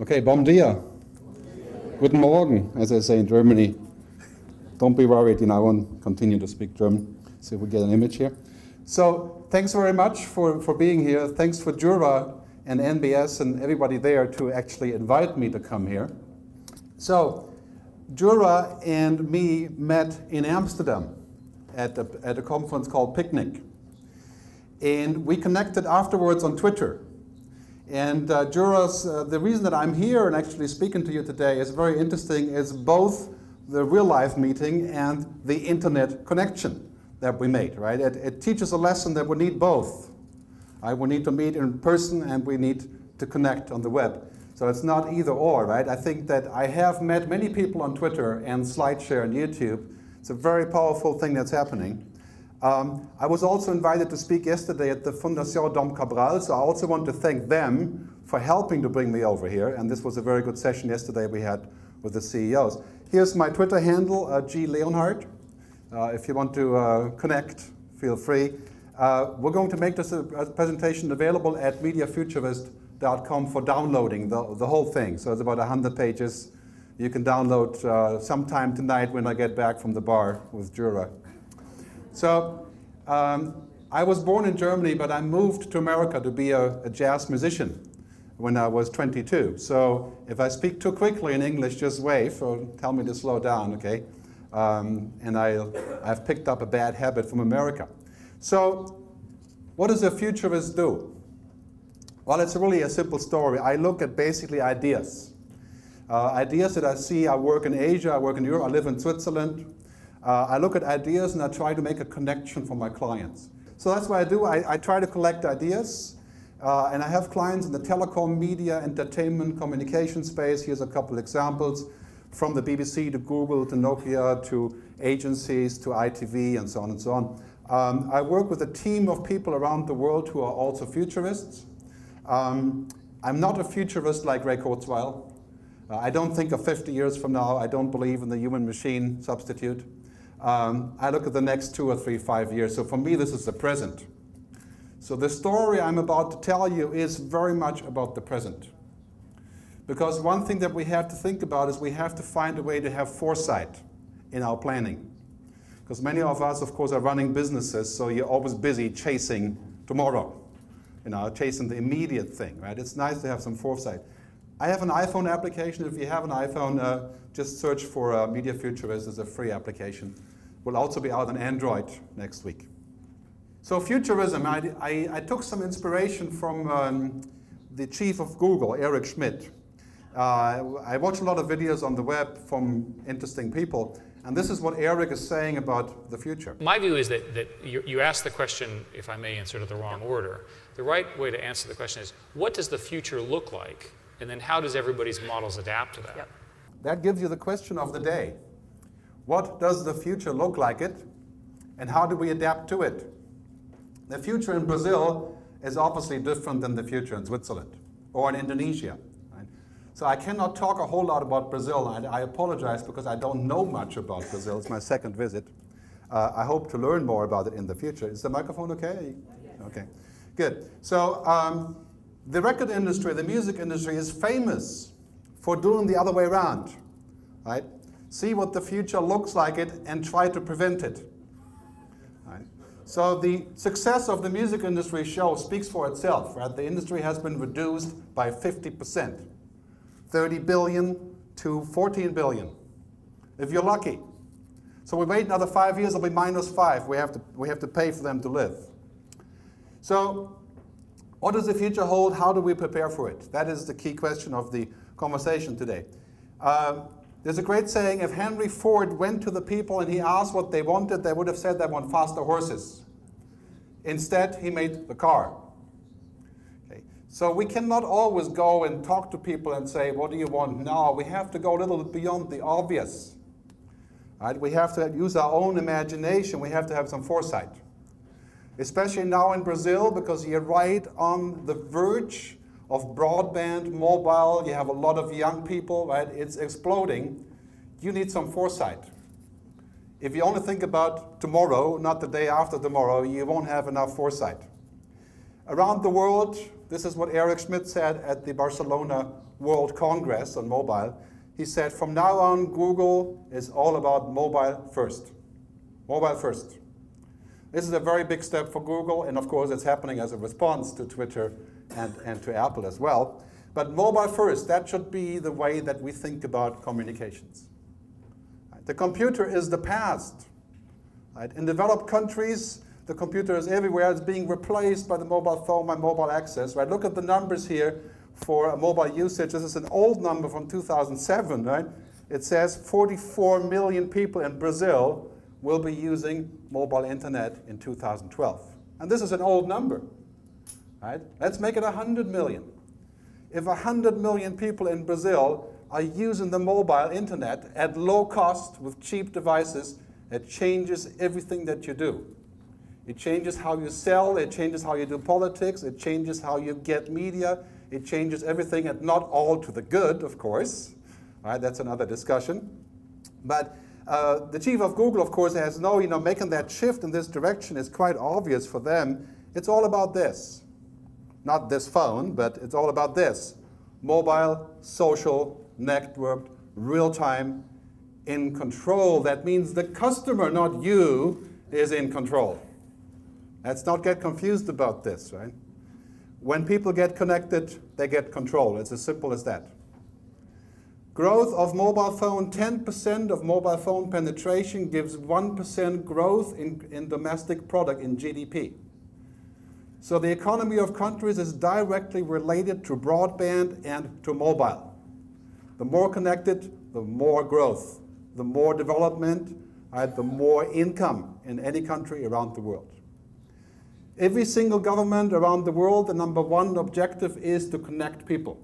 Okay, bom dia. Guten Morgen, as I say in Germany. Don't be worried, you know, I won't continue to speak German. See if we get an image here. So, thanks very much for, for being here. Thanks for Jura and NBS and everybody there to actually invite me to come here. So, Jura and me met in Amsterdam at a, at a conference called Picnic. And we connected afterwards on Twitter. And uh, Jura's, uh, the reason that I'm here and actually speaking to you today is very interesting, is both the real life meeting and the internet connection that we made, right? It, it teaches a lesson that we need both. Right? We need to meet in person and we need to connect on the web. So it's not either or, right? I think that I have met many people on Twitter and SlideShare and YouTube. It's a very powerful thing that's happening. Um, I was also invited to speak yesterday at the Fundação Dom Cabral, so I also want to thank them for helping to bring me over here. And this was a very good session yesterday we had with the CEOs. Here's my Twitter handle, uh, G Leonhard. Uh, if you want to uh, connect, feel free. Uh, we're going to make this a presentation available at mediafuturist.com for downloading the, the whole thing. So it's about 100 pages. You can download uh, sometime tonight when I get back from the bar with Jura. So um, I was born in Germany, but I moved to America to be a, a, jazz musician when I was 22. So if I speak too quickly in English, just wave or tell me to slow down, okay? Um, and I, I've picked up a bad habit from America. So what does a futurist do? Well, it's really a simple story. I look at basically ideas. Uh, ideas that I see, I work in Asia, I work in Europe, I live in Switzerland, uh, I look at ideas and I try to make a connection for my clients. So that's what I do. I, I try to collect ideas. Uh, and I have clients in the telecom, media, entertainment, communication space. Here's a couple examples from the BBC to Google to Nokia to agencies to ITV and so on and so on. Um, I work with a team of people around the world who are also futurists. Um, I'm not a futurist like Ray Kurzweil. Uh, I don't think of 50 years from now. I don't believe in the human machine substitute. Um, I look at the next two or three, five years. So for me, this is the present. So the story I'm about to tell you is very much about the present. Because one thing that we have to think about is we have to find a way to have foresight in our planning. Because many of us, of course, are running businesses, so you're always busy chasing tomorrow, you know, chasing the immediate thing, right? It's nice to have some foresight. I have an iPhone application. If you have an iPhone, uh, just search for uh, Media Futurist. It's a free application. Will also be out on Android next week. So futurism, I, I, I took some inspiration from um, the chief of Google, Eric Schmidt. Uh, I watch a lot of videos on the web from interesting people, and this is what Eric is saying about the future. My view is that, that you, you asked the question, if I may, in sort of the wrong order. The right way to answer the question is, what does the future look like? And then how does everybody's models adapt to that? Yep. That gives you the question of the day. What does the future look like it? And how do we adapt to it? The future in Brazil is obviously different than the future in Switzerland or in Indonesia. Right? So I cannot talk a whole lot about Brazil. I, I apologize because I don't know much about Brazil. It's my second visit. Uh, I hope to learn more about it in the future. Is the microphone okay? Okay, good. So um, the record industry, the music industry is famous for doing the other way around, right? See what the future looks like it and try to prevent it. Right? So the success of the music industry show speaks for itself, right? The industry has been reduced by 50%, 30 billion to 14 billion, if you're lucky. So we wait another five years, it'll be minus five. We have to, we have to pay for them to live. So what does the future hold? How do we prepare for it? That is the key question of the conversation today. Um, there's a great saying, if Henry Ford went to the people and he asked what they wanted, they would have said they want faster horses. Instead, he made the car. Okay. So we cannot always go and talk to people and say, what do you want now? We have to go a little beyond the obvious. Right? We have to use our own imagination. We have to have some foresight especially now in Brazil, because you're right on the verge of broadband, mobile, you have a lot of young people, right? It's exploding. You need some foresight. If you only think about tomorrow, not the day after tomorrow, you won't have enough foresight. Around the world, this is what Eric Schmidt said at the Barcelona World Congress on mobile, he said, from now on, Google is all about mobile first. Mobile first. This is a very big step for Google, and of course, it's happening as a response to Twitter and, and to Apple as well. But mobile first, that should be the way that we think about communications. The computer is the past. In developed countries, the computer is everywhere. It's being replaced by the mobile phone, by mobile access. Right? Look at the numbers here for mobile usage. This is an old number from 2007, right? It says 44 million people in Brazil will be using mobile internet in 2012. And this is an old number, right? Let's make it 100 million. If 100 million people in Brazil are using the mobile internet at low cost with cheap devices, it changes everything that you do. It changes how you sell, it changes how you do politics, it changes how you get media, it changes everything, and not all to the good, of course. Right, that's another discussion. But uh, the chief of Google, of course, has no, you know, making that shift in this direction is quite obvious for them. It's all about this. Not this phone, but it's all about this. Mobile, social, networked, real-time, in control. That means the customer, not you, is in control. Let's not get confused about this, right? When people get connected, they get control. It's as simple as that. Growth of mobile phone, 10% of mobile phone penetration gives 1% growth in, in domestic product, in GDP. So the economy of countries is directly related to broadband and to mobile. The more connected, the more growth. The more development, right, the more income in any country around the world. Every single government around the world, the number one objective is to connect people.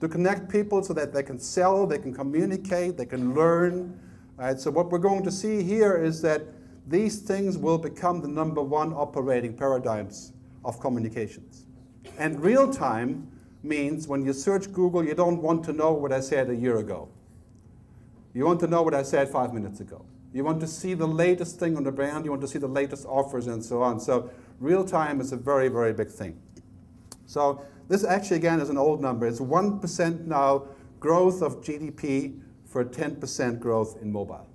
To connect people so that they can sell, they can communicate, they can learn. Right? So what we're going to see here is that these things will become the number one operating paradigms of communications. And real time means when you search Google, you don't want to know what I said a year ago. You want to know what I said five minutes ago. You want to see the latest thing on the brand, you want to see the latest offers and so on. So real time is a very, very big thing. So this actually, again, is an old number. It's 1% now growth of GDP for 10% growth in mobile.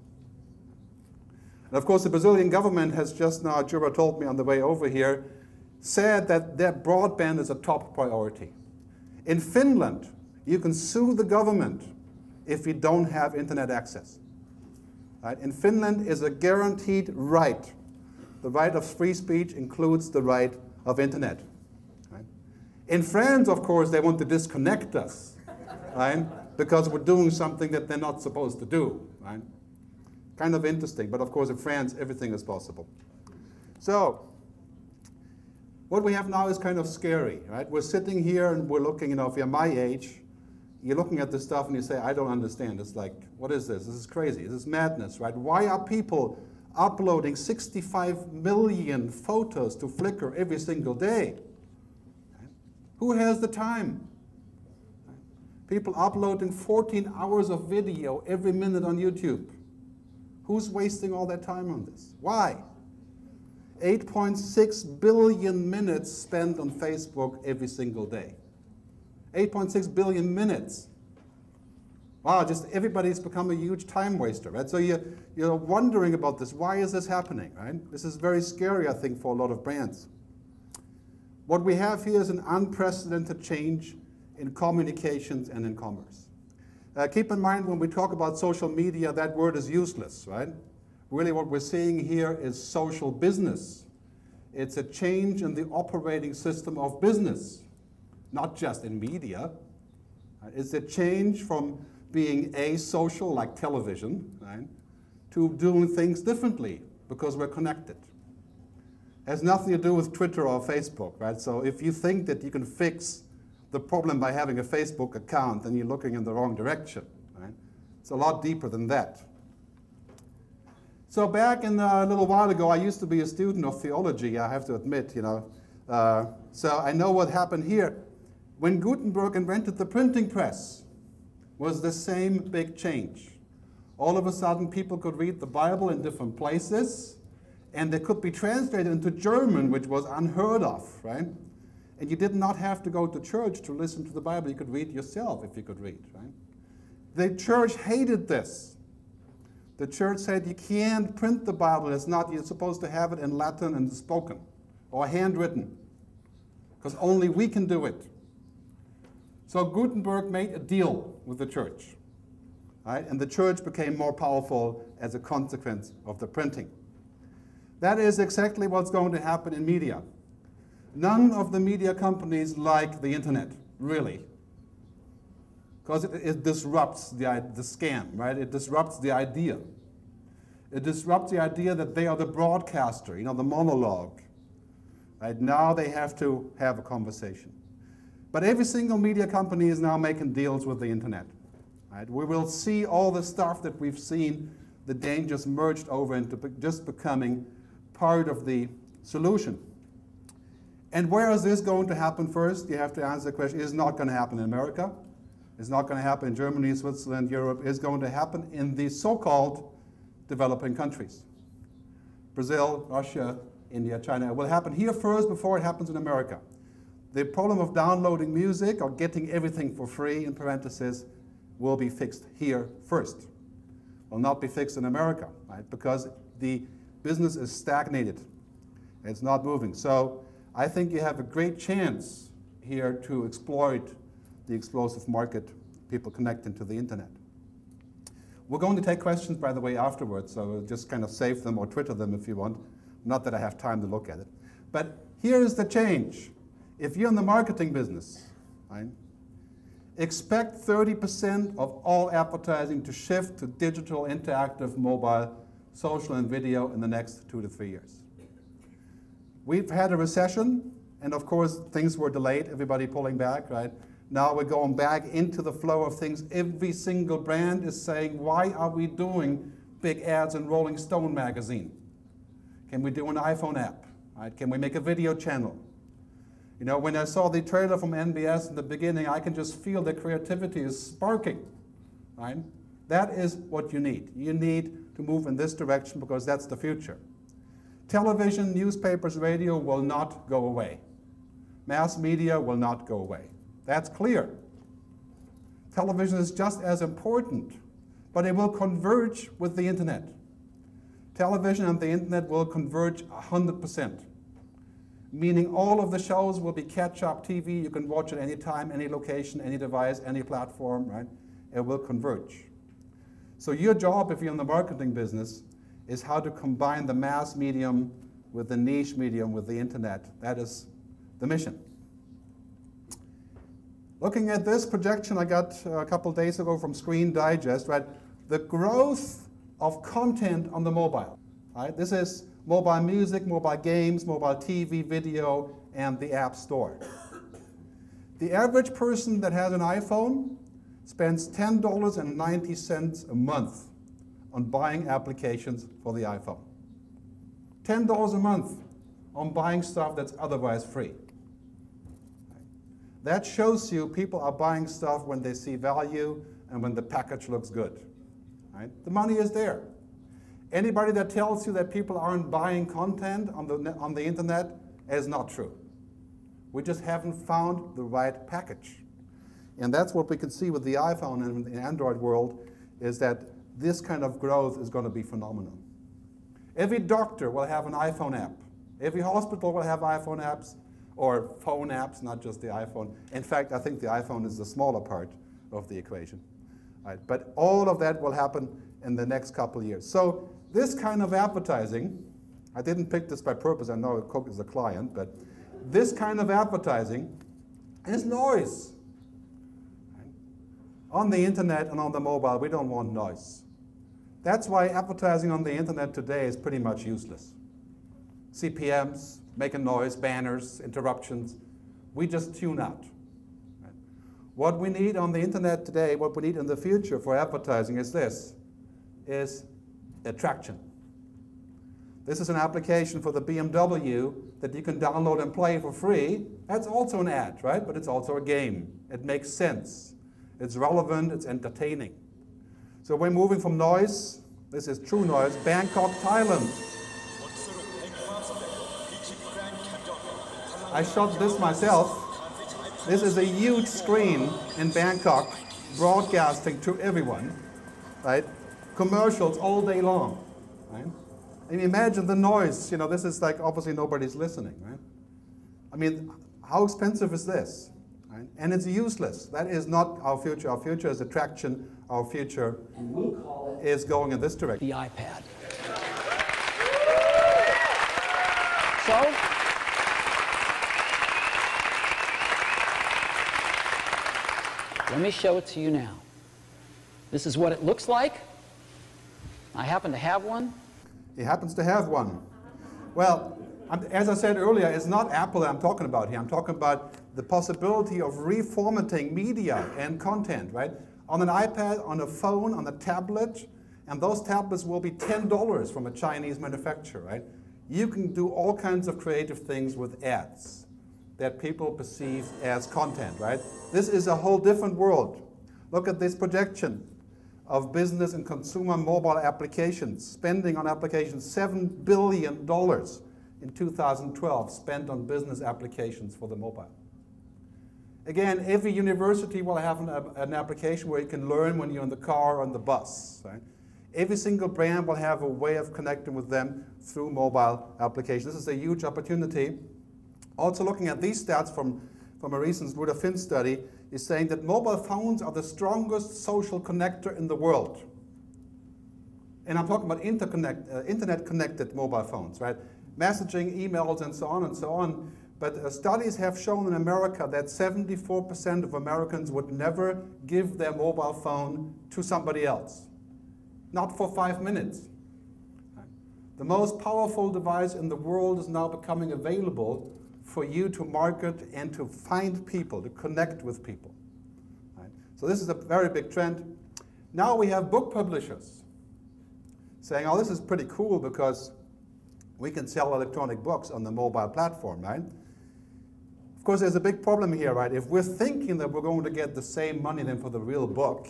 And of course, the Brazilian government has just now, Jura told me on the way over here, said that their broadband is a top priority. In Finland, you can sue the government if you don't have internet access. Right? In Finland is a guaranteed right. The right of free speech includes the right of internet. In France, of course, they want to disconnect us, right? Because we're doing something that they're not supposed to do, right? Kind of interesting, but of course in France everything is possible. So, what we have now is kind of scary, right? We're sitting here and we're looking, you know, if you're my age, you're looking at this stuff and you say, I don't understand. It's like, what is this? This is crazy. This is madness, right? Why are people uploading 65 million photos to Flickr every single day? Who has the time? People uploading 14 hours of video every minute on YouTube. Who's wasting all that time on this? Why? 8.6 billion minutes spent on Facebook every single day. 8.6 billion minutes. Wow, just everybody's become a huge time waster, right? So you're, you're wondering about this. Why is this happening, right? This is very scary, I think, for a lot of brands. What we have here is an unprecedented change in communications and in commerce. Uh, keep in mind when we talk about social media, that word is useless, right? Really what we're seeing here is social business. It's a change in the operating system of business not just in media. Uh, it's a change from being asocial, like television, right, to doing things differently because we're connected. It has nothing to do with Twitter or Facebook, right? So if you think that you can fix the problem by having a Facebook account, then you're looking in the wrong direction, right? It's a lot deeper than that. So back in uh, a little while ago, I used to be a student of theology, I have to admit, you know. Uh, so I know what happened here when Gutenberg invented the printing press was the same big change. All of a sudden, people could read the Bible in different places, and they could be translated into German, which was unheard of, right? And you did not have to go to church to listen to the Bible. You could read yourself if you could read, right? The church hated this. The church said you can't print the Bible. It's not, you're supposed to have it in Latin and spoken or handwritten because only we can do it. So Gutenberg made a deal with the church. Right? And the church became more powerful as a consequence of the printing. That is exactly what's going to happen in media. None of the media companies like the internet, really. Because it, it, disrupts the, the scam, right? It disrupts the idea. It disrupts the idea that they are the broadcaster, you know, the monologue. Right? Now they have to have a conversation. But every single media company is now making deals with the internet. Right? We will see all the stuff that we've seen, the dangers merged over into just becoming part of the solution. And where is this going to happen first? You have to answer the question. It's not going to happen in America. It's not going to happen in Germany, Switzerland, Europe. It's going to happen in the so-called developing countries. Brazil, Russia, India, China. It will happen here first before it happens in America. The problem of downloading music or getting everything for free, in parentheses, will be fixed here first. Will not be fixed in America, right? Because the business is stagnated. It's not moving. So I think you have a great chance here to exploit the explosive market, people connecting to the internet. We're going to take questions, by the way, afterwards, so just kind of save them or Twitter them if you want. Not that I have time to look at it. But here's the change. If you're in the marketing business, right, expect 30% of all advertising to shift to digital, interactive, mobile, social, and video in the next two to three years. We've had a recession, and of course, things were delayed, everybody pulling back, right? Now we're going back into the flow of things. Every single brand is saying, why are we doing big ads in Rolling Stone magazine? Can we do an iPhone app? Right? Can we make a video channel? You know, when I saw the trailer from NBS in the beginning, I can just feel the creativity is sparking. Right? That is what you need. You need to move in this direction because that's the future. Television, newspapers, radio will not go away. Mass media will not go away. That's clear. Television is just as important, but it will converge with the internet. Television and the internet will converge 100%, meaning all of the shows will be catch-up TV. You can watch it anytime, any location, any device, any platform, right? It will converge. So your job, if you're in the marketing business, is how to combine the mass medium with the niche medium with the internet. That is the mission. Looking at this projection I got uh, a couple days ago from Screen Digest, right? The growth of content on the mobile, right? This is mobile music, mobile games, mobile TV, video, and the App Store. The average person that has an iPhone spends $10.90 a month on buying applications for the iPhone. $10 a month on buying stuff that's otherwise free. That shows you people are buying stuff when they see value and when the package looks good. Right? The money is there. Anybody that tells you that people aren't buying content on the, on the internet is not true. We just haven't found the right package. And that's what we can see with the iPhone and the Android world is that this kind of growth is going to be phenomenal. Every doctor will have an iPhone app. Every hospital will have iPhone apps or phone apps, not just the iPhone. In fact, I think the iPhone is the smaller part of the equation. Right? But all of that will happen in the next couple of years. So this kind of advertising, I didn't pick this by purpose, I know Cook is a client, but this kind of advertising is noise. On the internet and on the mobile, we don't want noise. That's why advertising on the internet today is pretty much useless. CPMs, making noise, banners, interruptions. We just tune out. What we need on the internet today, what we need in the future for advertising is this, is attraction. This is an application for the BMW that you can download and play for free. That's also an ad, right? But it's also a game. It makes sense. It's relevant, it's entertaining. So we're moving from noise, this is true noise, Bangkok, Thailand. I shot this myself. This is a huge screen in Bangkok broadcasting to everyone, right? Commercials all day long, right? And imagine the noise, you know, this is like obviously nobody's listening, right? I mean, how expensive is this? Right? And it's useless. That is not our future. Our future is attraction. Our future is going in this direction. The iPad. So, let me show it to you now. This is what it looks like. I happen to have one. He happens to have one. Well, as I said earlier, it's not Apple that I'm talking about here. I'm talking about the possibility of reformatting media and content, right? On an iPad, on a phone, on a tablet, and those tablets will be $10 from a Chinese manufacturer, right? You can do all kinds of creative things with ads that people perceive as content, right? This is a whole different world. Look at this projection of business and consumer mobile applications, spending on applications $7 billion in 2012 spent on business applications for the mobile. Again, every university will have an, an, application where you can learn when you're in the car or on the bus. Right? Every single brand will have a way of connecting with them through mobile applications. This is a huge opportunity. Also looking at these stats from, from a recent Ruder Finn study is saying that mobile phones are the strongest social connector in the world. And I'm talking about interconnect, uh, internet connected mobile phones, right? Messaging, emails, and so on and so on. But uh, studies have shown in America that 74% of Americans would never give their mobile phone to somebody else. Not for five minutes. The most powerful device in the world is now becoming available for you to market and to find people, to connect with people. Right? So this is a very big trend. Now we have book publishers saying, oh, this is pretty cool because we can sell electronic books on the mobile platform, right? Of course, there's a big problem here, right? If we're thinking that we're going to get the same money then for the real book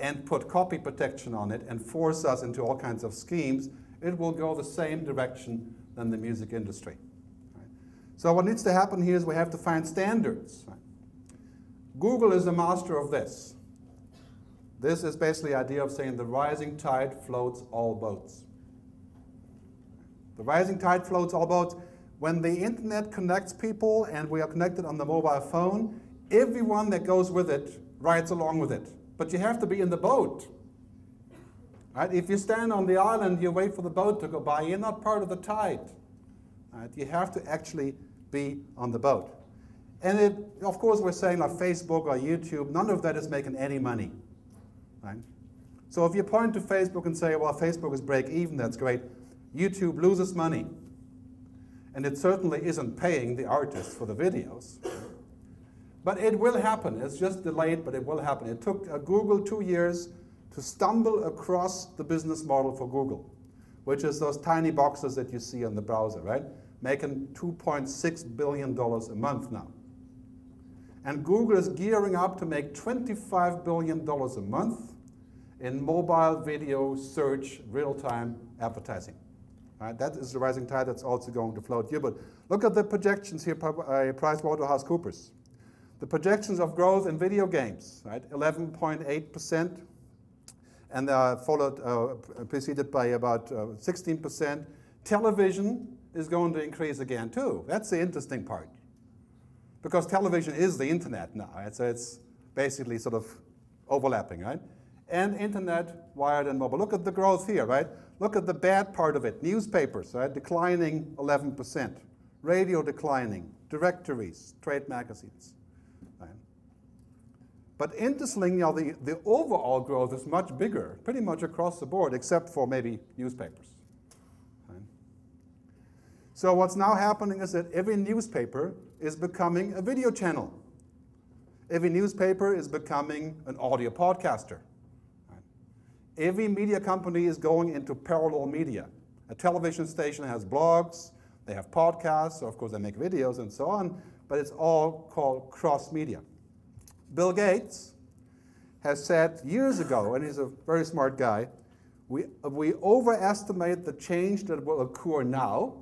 and put copy protection on it and force us into all kinds of schemes, it will go the same direction than the music industry. So what needs to happen here is we have to find standards. Google is the master of this. This is basically the idea of saying the rising tide floats all boats. The rising tide floats all boats. When the internet connects people and we are connected on the mobile phone, everyone that goes with it rides along with it. But you have to be in the boat. Right? If you stand on the island, you wait for the boat to go by, you're not part of the tide. Right? You have to actually be on the boat. And it, of course, we're saying like Facebook or YouTube, none of that is making any money. Right? So if you point to Facebook and say, well, Facebook is break even, that's great. YouTube loses money. And it certainly isn't paying the artists for the videos. But it will happen. It's just delayed, but it will happen. It took uh, Google two years to stumble across the business model for Google, which is those tiny boxes that you see on the browser, right? making $2.6 billion a month now. And Google is gearing up to make $25 billion a month in mobile video search real-time advertising. Right, that is the rising tide that's also going to float you. But look at the projections here by uh, PricewaterhouseCoopers. The projections of growth in video games, right, 11.8%, and uh, followed, uh, preceded by about 16%. Uh, Television, is going to increase again too. That's the interesting part. Because television is the internet now, right? so it's basically sort of overlapping, right? And internet, wired, and mobile. Look at the growth here, right? Look at the bad part of it. Newspapers, right? Declining 11%. Radio declining. Directories, trade magazines. Right? But interestingly, know, the, the overall growth is much bigger, pretty much across the board, except for maybe newspapers. So what's now happening is that every newspaper is becoming a video channel. Every newspaper is becoming an audio podcaster. Every media company is going into parallel media. A television station has blogs, they have podcasts, so of course they make videos and so on, but it's all called cross media. Bill Gates has said years ago, and he's a very smart guy, we, we overestimate the change that will occur now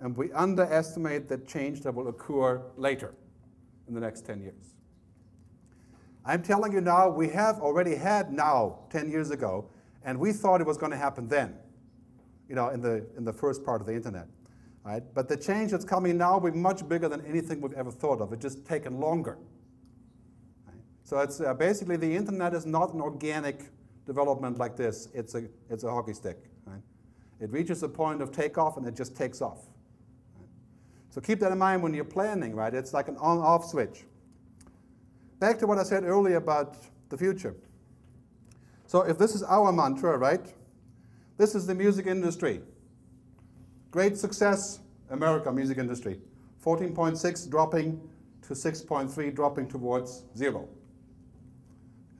and we underestimate the change that will occur later in the next 10 years. I'm telling you now, we have already had now 10 years ago, and we thought it was going to happen then, you know, in the, in the first part of the internet. Right? But the change that's coming now will be much bigger than anything we've ever thought of. It's just taken longer. Right? So it's uh, basically the internet is not an organic development like this. It's a, it's a hockey stick. Right? It reaches a point of takeoff and it just takes off. So keep that in mind when you're planning, right? It's like an on-off switch. Back to what I said earlier about the future. So if this is our mantra, right? This is the music industry. Great success, America music industry. 14.6 dropping to 6.3, dropping towards zero.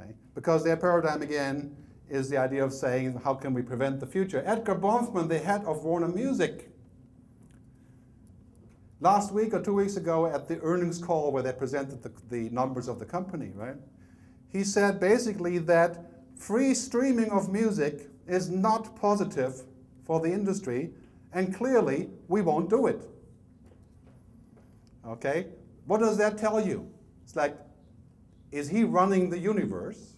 Okay? Because their paradigm, again, is the idea of saying, how can we prevent the future? Edgar Bronfman, the head of Warner Music, last week or two weeks ago at the earnings call where they presented the, the numbers of the company, right? He said basically that free streaming of music is not positive for the industry and clearly, we won't do it. Okay? What does that tell you? It's like, is he running the universe?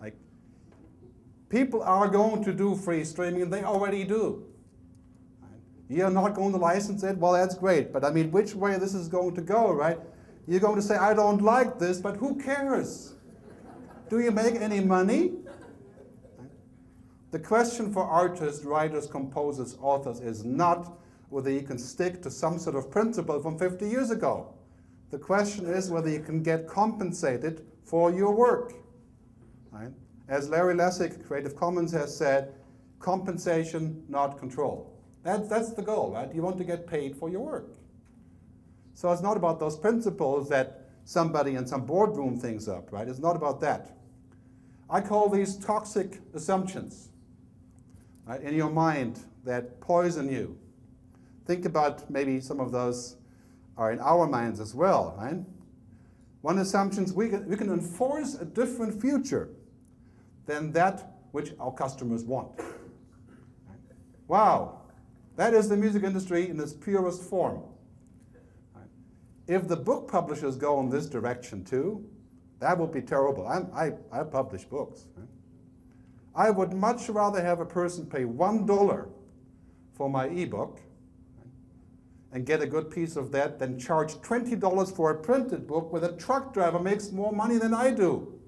Like, people are going to do free streaming, they already do. You're not going to license it? Well, that's great. But I mean, which way this is going to go, right? You're going to say, I don't like this, but who cares? Do you make any money? The question for artists, writers, composers, authors is not whether you can stick to some sort of principle from 50 years ago. The question is whether you can get compensated for your work. Right? As Larry Lessig, Creative Commons, has said, compensation, not control. That, that's the goal, right? You want to get paid for your work. So it's not about those principles that somebody in some boardroom things up, right? It's not about that. I call these toxic assumptions right, in your mind that poison you. Think about maybe some of those are in our minds as well, right? One assumption is we can, we can enforce a different future than that which our customers want. Wow, that is the music industry in its purest form. If the book publishers go in this direction too, that would be terrible. I'm, i I, publish books. I would much rather have a person pay $1 for my ebook and get a good piece of that than charge $20 for a printed book where the truck driver makes more money than I do.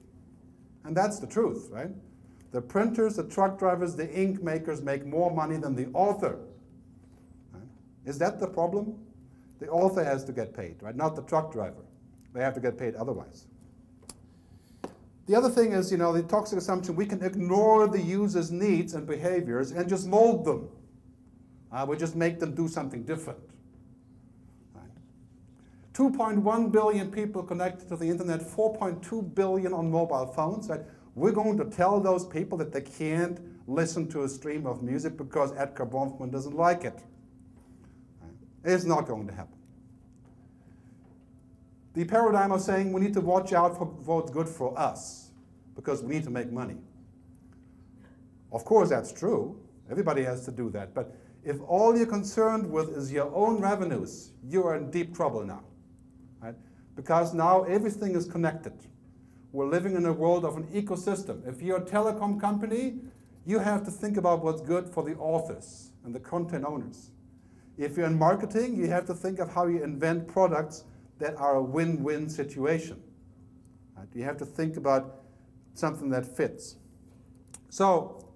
And that's the truth, right? The printers, the truck drivers, the ink makers make more money than the author. Is that the problem? The author has to get paid, right? Not the truck driver. They have to get paid otherwise. The other thing is, you know, the toxic assumption, we can ignore the user's needs and behaviors and just mold them. Uh, we just make them do something different. Right. 2.1 billion people connected to the internet, 4.2 billion on mobile phones. Right? We're going to tell those people that they can't listen to a stream of music because Edgar Bronfman doesn't like it. It's not going to happen the paradigm of saying we need to watch out for what's good for us because we need to make money. Of course, that's true. Everybody has to do that. But if all you're concerned with is your own revenues, you are in deep trouble now. Right? Because now everything is connected. We're living in a world of an ecosystem. If you're a telecom company, you have to think about what's good for the authors and the content owners. If you're in marketing, you have to think of how you invent products that are a win-win situation. Right? You have to think about something that fits. So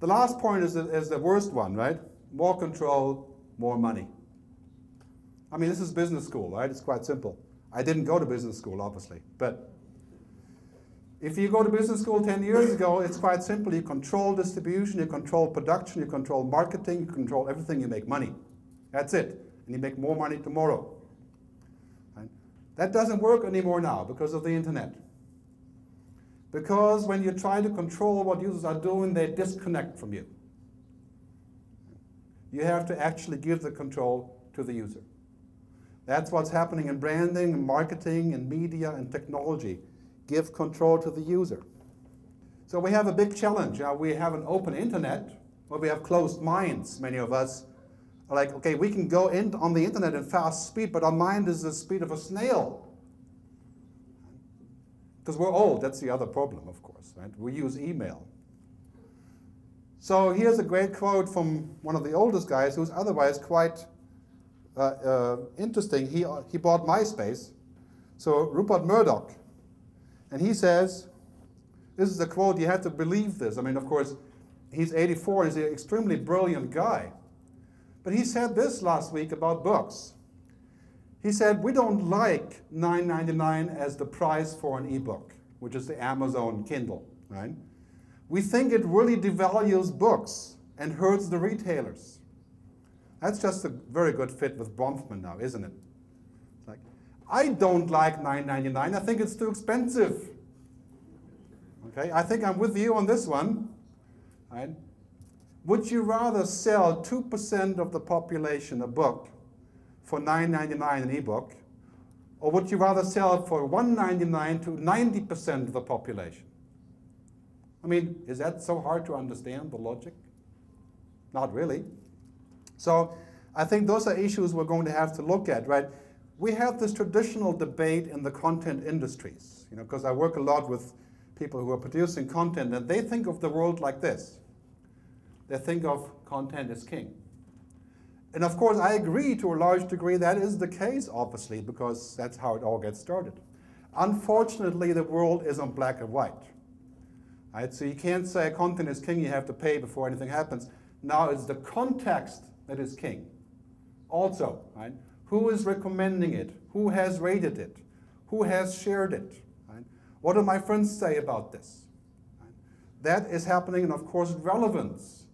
the last point is the, is the worst one, right? More control, more money. I mean, this is business school, right? It's quite simple. I didn't go to business school, obviously, but if you go to business school 10 years ago, it's quite simple. You control distribution, you control production, you control marketing, you control everything, you make money. That's it. And you make more money tomorrow. That doesn't work anymore now because of the internet. Because when you try to control what users are doing, they disconnect from you. You have to actually give the control to the user. That's what's happening in branding, and marketing, and media, and technology. Give control to the user. So we have a big challenge. Uh, we have an open internet, but we have closed minds, many of us, like, okay, we can go in on the internet in fast speed, but our mind is the speed of a snail. Because we're old, that's the other problem, of course, right? We use email. So here's a great quote from one of the oldest guys who's otherwise quite uh, uh, interesting. He, he bought MySpace. So Rupert Murdoch. And he says, this is a quote, you have to believe this. I mean, of course, he's 84, he's an extremely brilliant guy. But he said this last week about books. He said, we don't like $9.99 as the price for an ebook, which is the Amazon Kindle, right? We think it really devalues books and hurts the retailers. That's just a very good fit with Bronfman now, isn't it? like, I don't like $9.99. I think it's too expensive. Okay, I think I'm with you on this one. Right? Would you rather sell 2% of the population a book for $9.99 an ebook, or would you rather sell it for $1.99 to 90% of the population? I mean, is that so hard to understand, the logic? Not really. So I think those are issues we're going to have to look at, right? We have this traditional debate in the content industries, you know, because I work a lot with people who are producing content, and they think of the world like this. They think of content as king. And of course, I agree to a large degree that is the case, obviously, because that's how it all gets started. Unfortunately, the world isn't black and white. Right? So you can't say content is king, you have to pay before anything happens. Now it's the context that is king. Also, right? who is recommending it? Who has rated it? Who has shared it? Right? What do my friends say about this? That is happening, and of course, relevance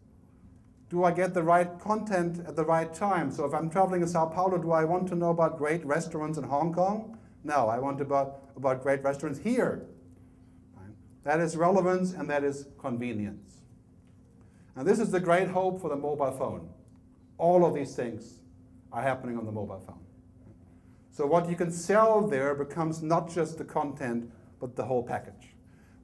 do I get the right content at the right time? So if I'm traveling in Sao Paulo, do I want to know about great restaurants in Hong Kong? No, I want about, about great restaurants here. Right? That is relevance and that is convenience. And this is the great hope for the mobile phone. All of these things are happening on the mobile phone. So what you can sell there becomes not just the content, but the whole package.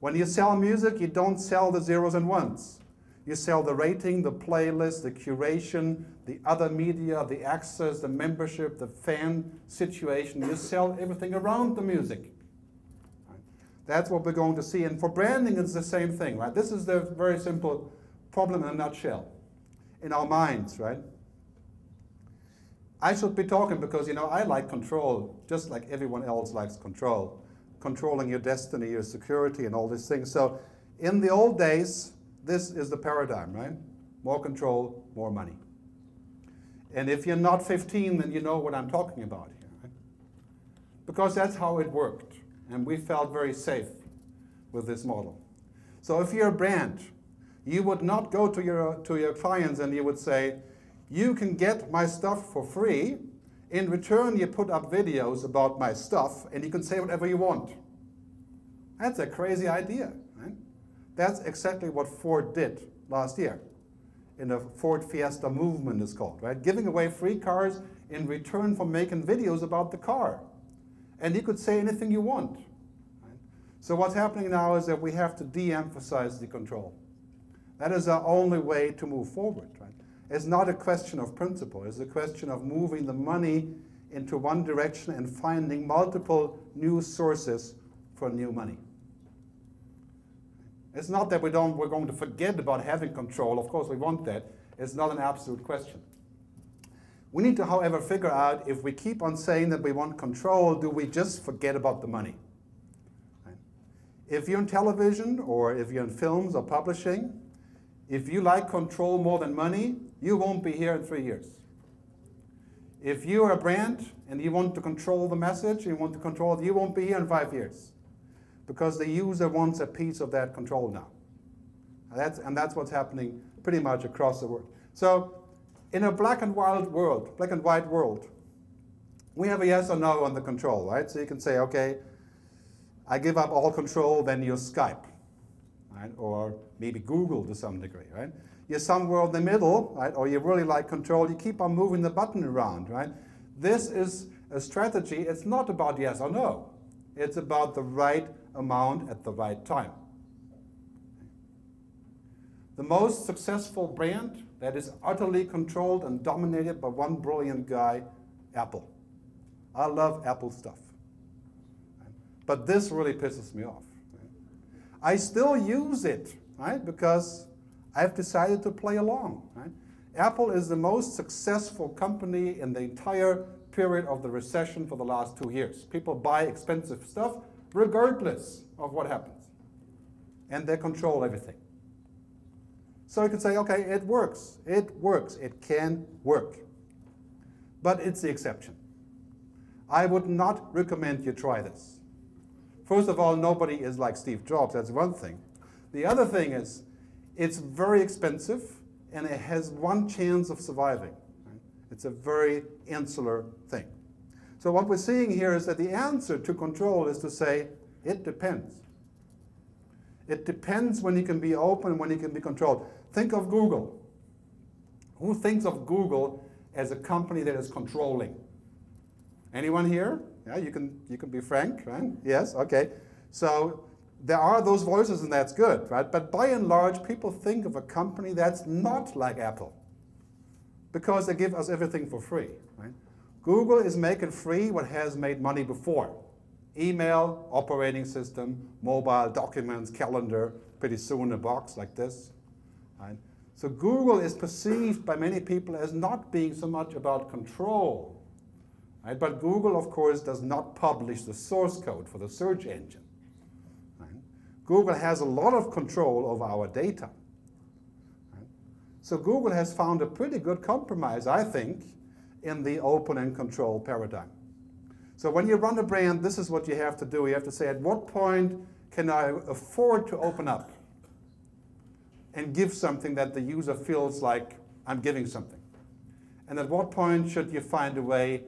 When you sell music, you don't sell the zeros and ones. You sell the rating, the playlist, the curation, the other media, the access, the membership, the fan situation. You sell everything around the music. That's what we're going to see. And for branding, it's the same thing, right? This is the very simple problem in a nutshell in our minds, right? I should be talking because, you know, I like control, just like everyone else likes control. Controlling your destiny, your security, and all these things. So in the old days, this is the paradigm, right? More control, more money. And if you're not 15, then you know what I'm talking about here, right? Because that's how it worked. And we felt very safe with this model. So if you're a brand, you would not go to your, to your clients and you would say, you can get my stuff for free. In return, you put up videos about my stuff and you can say whatever you want. That's a crazy idea. That's exactly what Ford did last year in the Ford Fiesta movement is called, right? Giving away free cars in return for making videos about the car. And you could say anything you want. Right? So what's happening now is that we have to de-emphasize the control. That is our only way to move forward, right? It's not a question of principle. It's a question of moving the money into one direction and finding multiple new sources for new money. It's not that we don't, we're going to forget about having control. Of course, we want that. It's not an absolute question. We need to, however, figure out if we keep on saying that we want control, do we just forget about the money? If you're in television or if you're in films or publishing, if you like control more than money, you won't be here in three years. If you're a brand and you want to control the message, you want to control, you won't be here in five years because the user wants a piece of that control now. And that's, and that's what's happening pretty much across the world. So in a black and white world, black and white world, we have a yes or no on the control, right? So you can say, okay, I give up all control, then you're Skype, right? Or maybe Google to some degree, right? You're somewhere in the middle, right? Or you really like control, you keep on moving the button around, right? This is a strategy. It's not about yes or no. It's about the right amount at the right time. The most successful brand that is utterly controlled and dominated by one brilliant guy, Apple. I love Apple stuff. But this really pisses me off. I still use it, right? Because I've decided to play along. Right? Apple is the most successful company in the entire period of the recession for the last two years. People buy expensive stuff regardless of what happens. And they control everything. So you can say, okay, it works. It works. It can work. But it's the exception. I would not recommend you try this. First of all, nobody is like Steve Jobs. That's one thing. The other thing is, it's very expensive and it has one chance of surviving. It's a very insular thing. So what we're seeing here is that the answer to control is to say, it depends. It depends when you can be open, when you can be controlled. Think of Google. Who thinks of Google as a company that is controlling? Anyone here? Yeah, you can, you can be frank, right? Yes, okay. So there are those voices and that's good, right? But by and large, people think of a company that's not like Apple because they give us everything for free, right? Google is making free what has made money before. Email, operating system, mobile, documents, calendar, pretty soon a box like this. Right? So Google is perceived by many people as not being so much about control. Right? But Google, of course, does not publish the source code for the search engine. Google has a lot of control over our data. So Google has found a pretty good compromise, I think, in the open and control paradigm. So when you run a brand, this is what you have to do. You have to say, at what point can I afford to open up and give something that the user feels like I'm giving something? And at what point should you find a way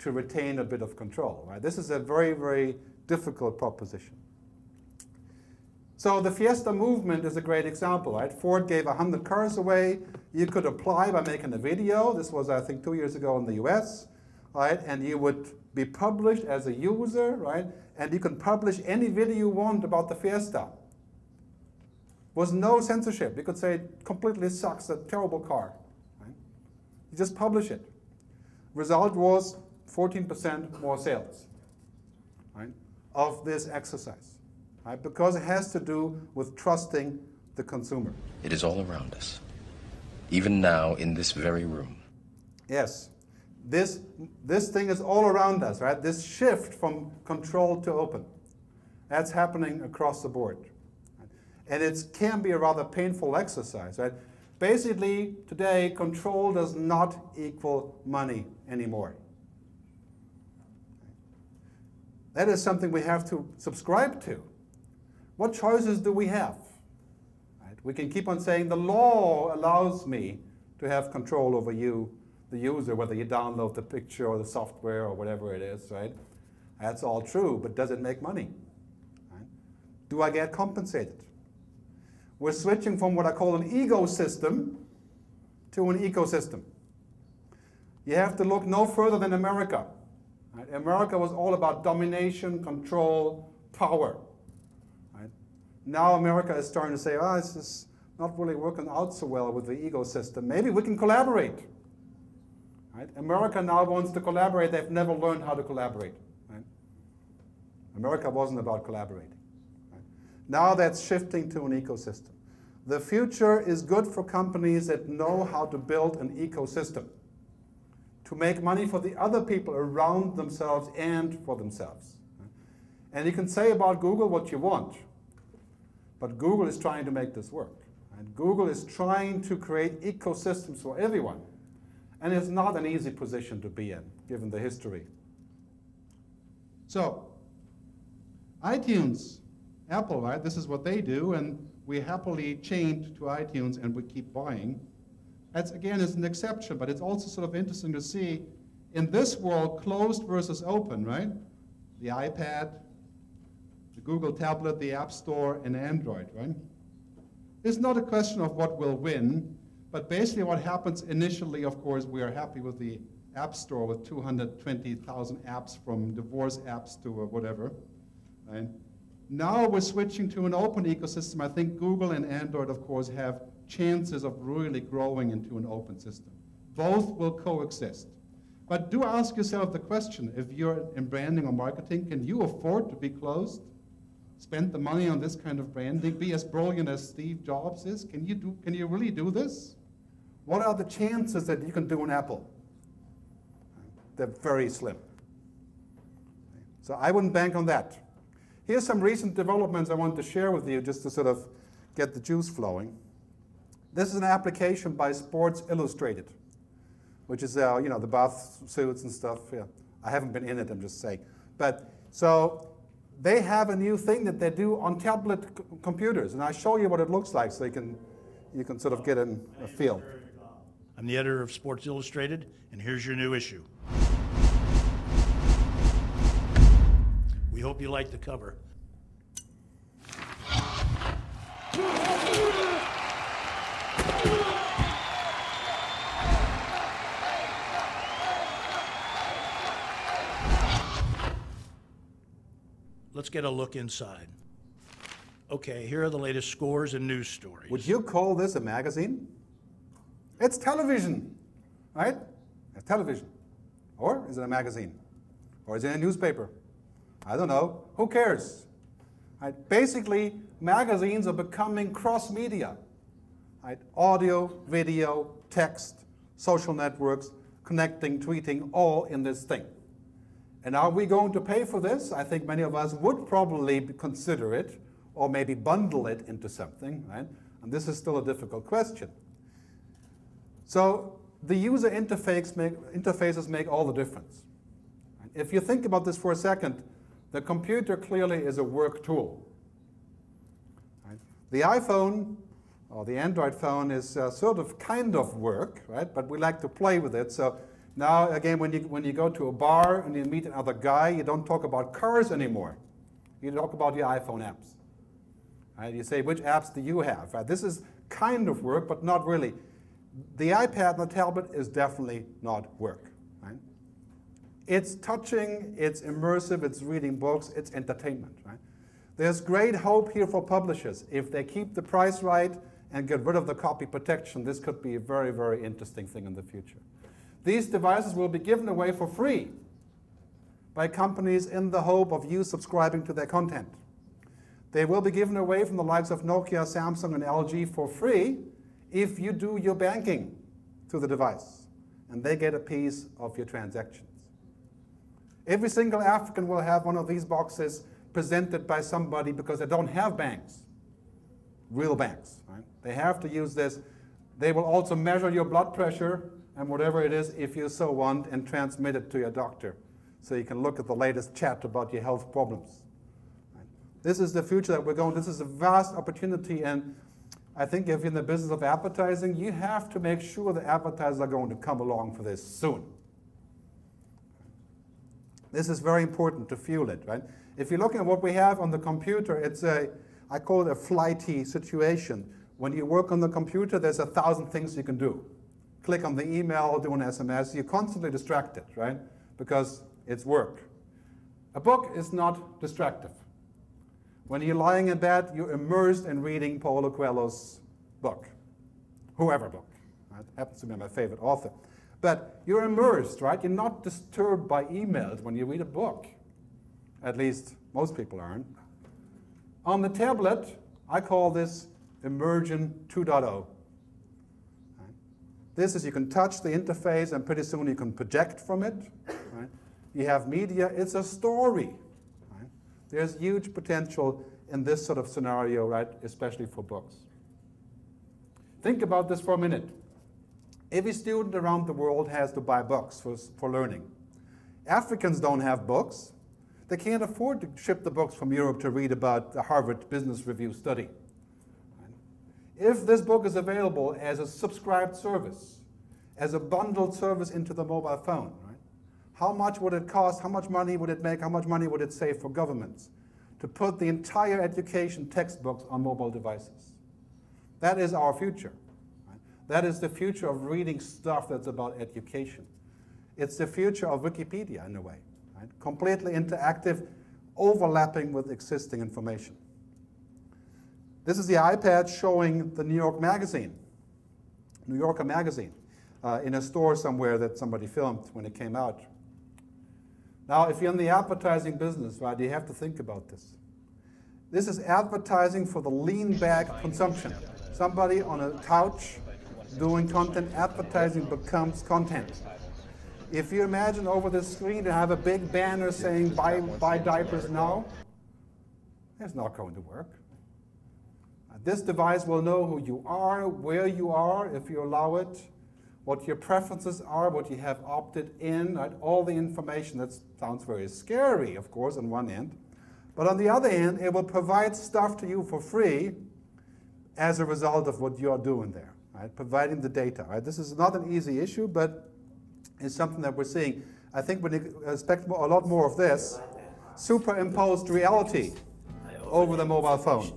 to retain a bit of control? Right? This is a very, very difficult proposition. So the Fiesta movement is a great example, right? Ford gave 100 cars away. You could apply by making a video. This was, I think, two years ago in the US, right? And you would be published as a user, right? And you can publish any video you want about the Fiesta. Was no censorship. You could say it completely sucks, a terrible car. Right? You just publish it. Result was 14% more sales right, of this exercise right? because it has to do with trusting the consumer. It is all around us, even now in this very room. Yes. This, this thing is all around us, right? This shift from control to open. That's happening across the board. And it can be a rather painful exercise, right? Basically, today, control does not equal money anymore. That is something we have to subscribe to. What choices do we have? Right? We can keep on saying the law allows me to have control over you, the user, whether you download the picture or the software or whatever it is, right? That's all true, but does it make money? Right? Do I get compensated? We're switching from what I call an egosystem to an ecosystem. You have to look no further than America. Right? America was all about domination, control, power. Now America is starting to say, ah, oh, this is not really working out so well with the ecosystem. Maybe we can collaborate. Right? America now wants to collaborate. They've never learned how to collaborate. Right? America wasn't about collaborating. Right? Now that's shifting to an ecosystem. The future is good for companies that know how to build an ecosystem to make money for the other people around themselves and for themselves. And you can say about Google what you want. But Google is trying to make this work. And Google is trying to create ecosystems for everyone. And it's not an easy position to be in, given the history. So, iTunes, Apple, right? This is what they do, and we happily chained to iTunes and we keep buying. That's, again, is an exception, but it's also sort of interesting to see in this world, closed versus open, right? The iPad, Google tablet, the App Store, and Android, right? It's not a question of what will win, but basically what happens initially, of course, we are happy with the App Store with 220,000 apps from divorce apps to uh, whatever. Right? Now we're switching to an open ecosystem. I think Google and Android, of course, have chances of really growing into an open system. Both will coexist. But do ask yourself the question if you're in branding or marketing, can you afford to be closed? Spend the money on this kind of branding, be as brilliant as Steve Jobs is? Can you, do, can you really do this? What are the chances that you can do an Apple? They're very slim. So I wouldn't bank on that. Here's some recent developments I want to share with you just to sort of get the juice flowing. This is an application by Sports Illustrated, which is, uh, you know, the bath suits and stuff. Yeah. I haven't been in it, I'm just saying. But so they have a new thing that they do on tablet computers, and I show you what it looks like so you can, you can sort of get in a feel. I'm the editor of Sports Illustrated, and here's your new issue. We hope you like the cover. Let's get a look inside. Okay, here are the latest scores and news stories. Would you call this a magazine? It's television, right? It's television. Or is it a magazine? Or is it a newspaper? I don't know. Who cares? Right? Basically, magazines are becoming cross media. Right? Audio, video, text, social networks, connecting, tweeting, all in this thing. And are we going to pay for this? I think many of us would probably consider it or maybe bundle it into something, right? And this is still a difficult question. So the user interface make, interfaces make all the difference. If you think about this for a second, the computer clearly is a work tool. The iPhone or the Android phone is uh, sort of kind of work, right? But we like to play with it. So now, again, when you, when you go to a bar and you meet another guy, you don't talk about cars anymore. You talk about your iPhone apps. Right? You say, which apps do you have? Right? This is kind of work, but not really. The iPad and the tablet is definitely not work. Right? It's touching, it's immersive, it's reading books, it's entertainment. Right? There's great hope here for publishers. If they keep the price right and get rid of the copy protection, this could be a very, very interesting thing in the future. These devices will be given away for free by companies in the hope of you subscribing to their content. They will be given away from the likes of Nokia, Samsung, and LG for free if you do your banking through the device, and they get a piece of your transactions. Every single African will have one of these boxes presented by somebody because they don't have banks, real banks. Right? They have to use this. They will also measure your blood pressure and whatever it is, if you so want, and transmit it to your doctor. So you can look at the latest chat about your health problems. This is the future that we're going. This is a vast opportunity, and I think if you're in the business of advertising, you have to make sure the advertisers are going to come along for this soon. This is very important to fuel it, right? If you're looking at what we have on the computer, it's a, I call it a flighty situation. When you work on the computer, there's a thousand things you can do. Click on the email, do an SMS, you're constantly distracted, right? Because it's work. A book is not distractive. When you're lying in bed, you're immersed in reading Paulo Coelho's book, whoever book. Right? Happens to be my favorite author. But you're immersed, right? You're not disturbed by emails when you read a book. At least most people aren't. On the tablet, I call this Immersion 2.0. This is you can touch the interface and pretty soon you can project from it. Right? You have media, it's a story. Right? There's huge potential in this sort of scenario, right? Especially for books. Think about this for a minute. Every student around the world has to buy books for, for learning. Africans don't have books. They can't afford to ship the books from Europe to read about the Harvard Business Review study. If this book is available as a subscribed service, as a bundled service into the mobile phone, right, how much would it cost? How much money would it make? How much money would it save for governments to put the entire education textbooks on mobile devices? That is our future. That is the future of reading stuff that's about education. It's the future of Wikipedia in a way, right? completely interactive, overlapping with existing information. This is the iPad showing the New York Magazine, New Yorker Magazine, uh, in a store somewhere that somebody filmed when it came out. Now, if you're in the advertising business, right, you have to think about this. This is advertising for the lean back consumption. Somebody on a couch doing content, advertising becomes content. If you imagine over the screen to have a big banner saying buy, buy diapers now, it's not going to work. This device will know who you are, where you are, if you allow it, what your preferences are, what you have opted in, right? all the information. That sounds very scary, of course, on one end. But on the other hand, it will provide stuff to you for free as a result of what you're doing there, right? providing the data. Right? This is not an easy issue, but it's something that we're seeing. I think we expect a lot more of this superimposed reality over the mobile phone.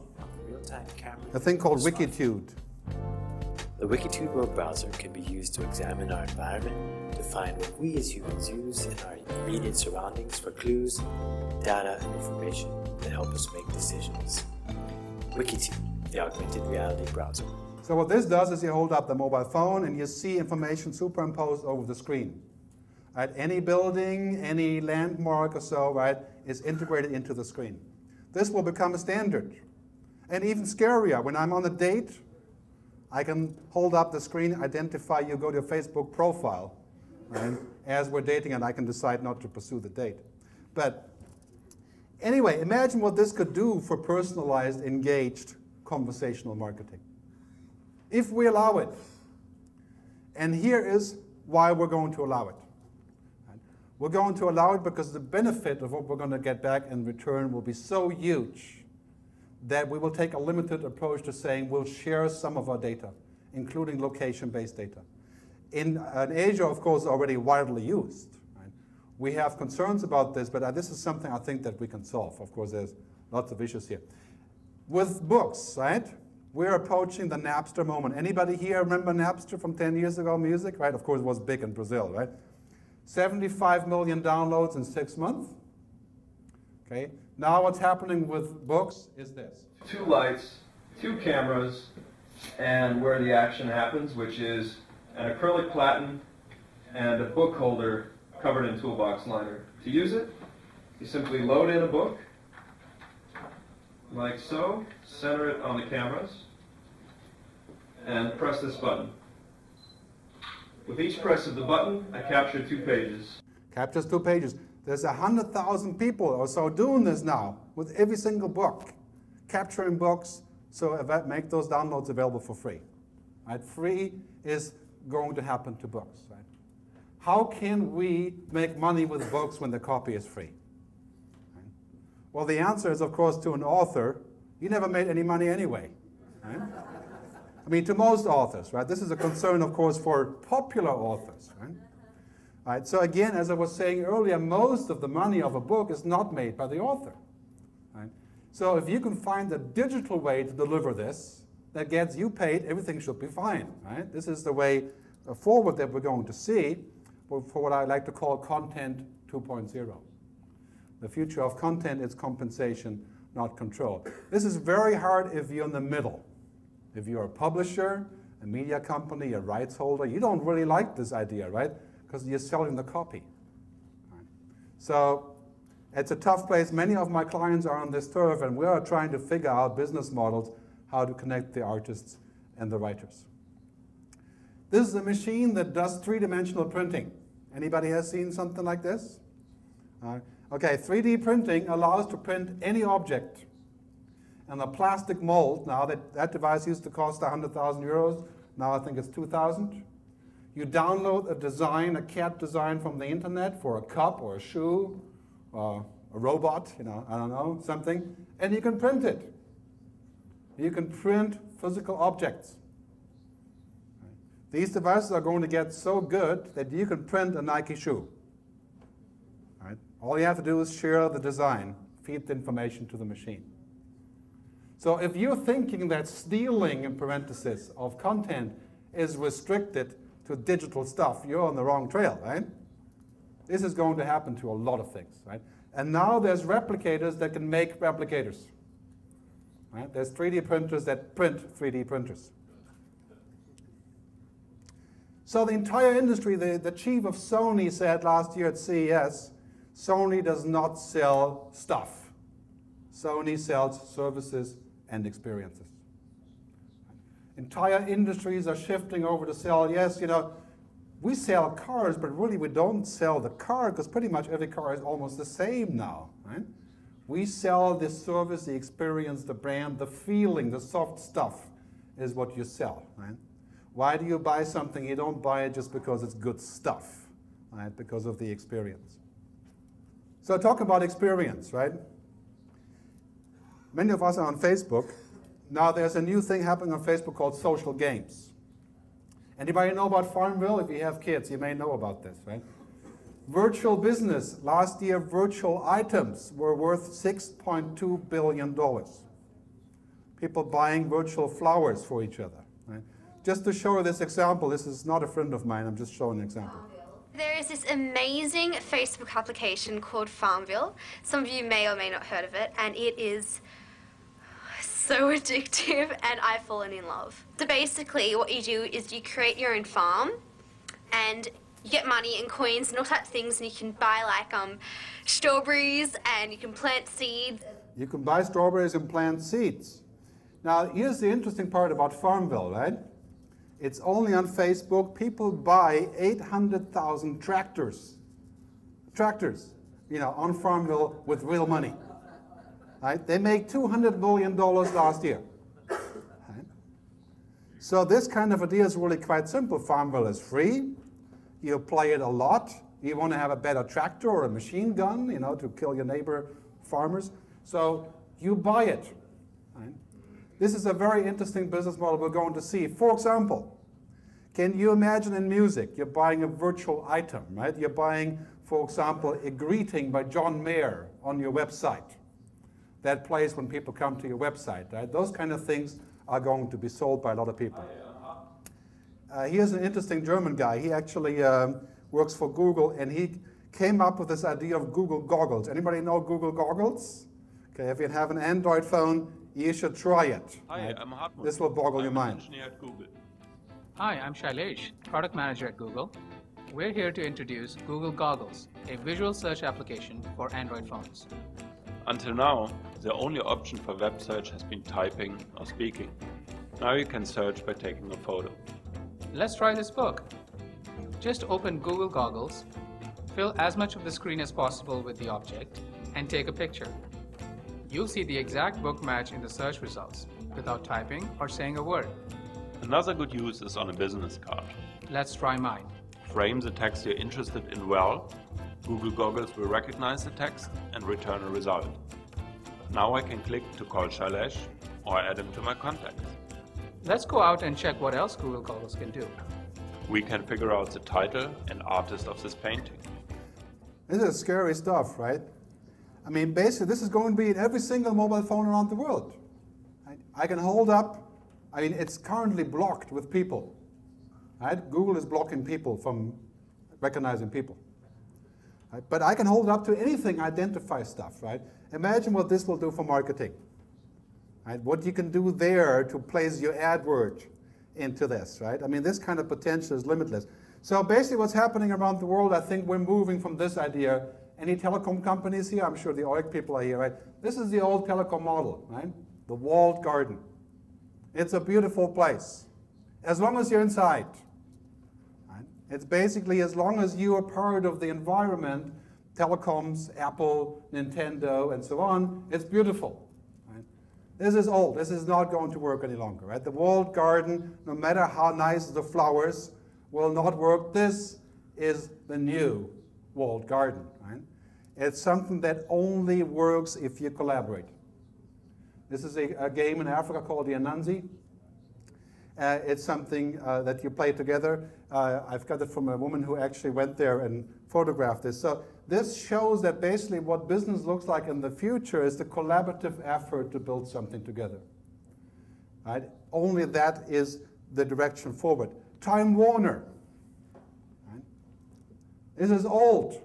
A thing called Wikitude. The Wikitude web browser can be used to examine our environment, to find what we as humans use in our immediate surroundings for clues, data, and information that help us make decisions. Wikitude, the augmented reality browser. So what this does is you hold up the mobile phone and you see information superimposed over the screen. Right? Any building, any landmark or so, right, is integrated into the screen. This will become a standard. And even scarier, when I'm on a date, I can hold up the screen, identify you, go to your Facebook profile, right, as we're dating, and I can decide not to pursue the date. But anyway, imagine what this could do for personalized, engaged conversational marketing if we allow it. And here is why we're going to allow it. We're going to allow it because the benefit of what we're going to get back in return will be so huge that we will take a limited approach to saying we'll share some of our data, including location-based data. In, in, Asia, of course, already widely used. Right? We have concerns about this, but uh, this is something I think that we can solve. Of course, there's lots of issues here. With books, right? We're approaching the Napster moment. Anybody here remember Napster from 10 years ago, music? Right, of course it was big in Brazil, right? 75 million downloads in six months. Okay, now what's happening with books is this. Two lights, two cameras, and where the action happens, which is an acrylic platen and a book holder covered in toolbox liner. To use it, you simply load in a book, like so, center it on the cameras, and press this button. With each press of the button, I capture two pages. Captures two pages. There's a hundred thousand people or so doing this now with every single book, capturing books, so make those downloads available for free. Right? Free is going to happen to books. Right? How can we make money with books when the copy is free? Well, the answer is, of course, to an author, you never made any money anyway. Right? I mean, to most authors, right? This is a concern, of course, for popular authors, right? Right? So again, as I was saying earlier, most of the money of a book is not made by the author. Right? So if you can find a digital way to deliver this that gets you paid, everything should be fine, right? This is the way uh, forward that we're going to see for what I like to call content 2.0. The future of content is compensation, not control. This is very hard if you're in the middle. If you're a publisher, a media company, a rights holder, you don't really like this idea, right? Because you're selling the copy. Right? So it's a tough place. Many of my clients are on this turf, and we are trying to figure out business models how to connect the artists and the writers. This is a machine that does three-dimensional printing. Anybody has seen something like this? Uh, Okay, 3D printing allows to print any object. And a plastic mold, now that, that device used to cost 100,000 euros, now I think it's 2,000. You download a design, a CAD design from the internet for a cup or a shoe, or a robot, you know, I don't know, something, and you can print it. You can print physical objects. These devices are going to get so good that you can print a Nike shoe. All you have to do is share the design, feed the information to the machine. So if you're thinking that stealing, in parentheses, of content is restricted to digital stuff, you're on the wrong trail, right? This is going to happen to a lot of things, right? And now there's replicators that can make replicators. Right? There's 3D printers that print 3D printers. So the entire industry, the, the chief of Sony said last year at CES, Sony does not sell stuff. Sony sells services and experiences. Entire industries are shifting over to sell, yes, you know, we sell cars, but really we don't sell the car because pretty much every car is almost the same now, right? We sell the service, the experience, the brand, the feeling, the soft stuff is what you sell, right? Why do you buy something? You don't buy it just because it's good stuff, right? Because of the experience. So talk about experience, right? Many of us are on Facebook. Now there's a new thing happening on Facebook called social games. Anybody know about Farmville? If you have kids, you may know about this, right? Virtual business. Last year, virtual items were worth $6.2 billion. People buying virtual flowers for each other. Right? Just to show this example, this is not a friend of mine, I'm just showing an example. There is this amazing Facebook application called Farmville. Some of you may or may not heard of it, and it is so addictive, and I've fallen in love. So basically, what you do is you create your own farm, and you get money and coins and all types of things, and you can buy like um, strawberries, and you can plant seeds. You can buy strawberries and plant seeds. Now, here's the interesting part about Farmville, right? It's only on Facebook. People buy 800,000 tractors. Tractors, you know, on Farmville with real money. Right? They make $200 million last year. So this kind of idea is really quite simple. Farmville is free. You play it a lot. You want to have a better tractor or a machine gun, you know, to kill your neighbor farmers. So you buy it. Right? This is a very interesting business model we're going to see. For example, can you imagine in music, you're buying a virtual item, right? You're buying, for example, a greeting by John Mayer on your website. That plays when people come to your website, right? Those kind of things are going to be sold by a lot of people. Uh, here's an interesting German guy. He actually um, works for Google, and he came up with this idea of Google goggles. Anybody know Google goggles? Okay, if you have an Android phone, you should try it. Hi, right? I'm Hartmut. This will boggle I'm your mind. engineer at Google. Hi, I'm Shailesh, Product Manager at Google. We're here to introduce Google Goggles, a visual search application for Android phones. Until now, the only option for web search has been typing or speaking. Now you can search by taking a photo. Let's try this book. Just open Google Goggles, fill as much of the screen as possible with the object, and take a picture. You'll see the exact book match in the search results without typing or saying a word. Another good use is on a business card. Let's try mine. Frame the text you're interested in well. Google Goggles will recognize the text and return a result. Now I can click to call Shailesh or add him to my contacts. Let's go out and check what else Google Goggles can do. We can figure out the title and artist of this painting. This is scary stuff, right? I mean, basically, this is going to be in every single mobile phone around the world. Right? I can hold up, I mean, it's currently blocked with people. Right? Google is blocking people from recognizing people. Right? But I can hold it up to anything, identify stuff, right? Imagine what this will do for marketing. Right? What you can do there to place your AdWord into this, right? I mean, this kind of potential is limitless. So basically what's happening around the world, I think we're moving from this idea. Any telecom companies here? I'm sure the OIC people are here, right? This is the old telecom model, right? The walled garden. It's a beautiful place, as long as you're inside. Right? It's basically as long as you are part of the environment, telecoms, Apple, Nintendo, and so on, it's beautiful. This is old. This is not going to work any longer. Right? The walled garden, no matter how nice the flowers, will not work. This is the new walled garden. Right? It's something that only works if you collaborate. This is a, a game in Africa called the Anansi. Uh, it's something uh, that you play together. Uh, I've got it from a woman who actually went there and photographed this. So this shows that basically what business looks like in the future is the collaborative effort to build something together. Right? Only that is the direction forward. Time Warner. Right? This is old.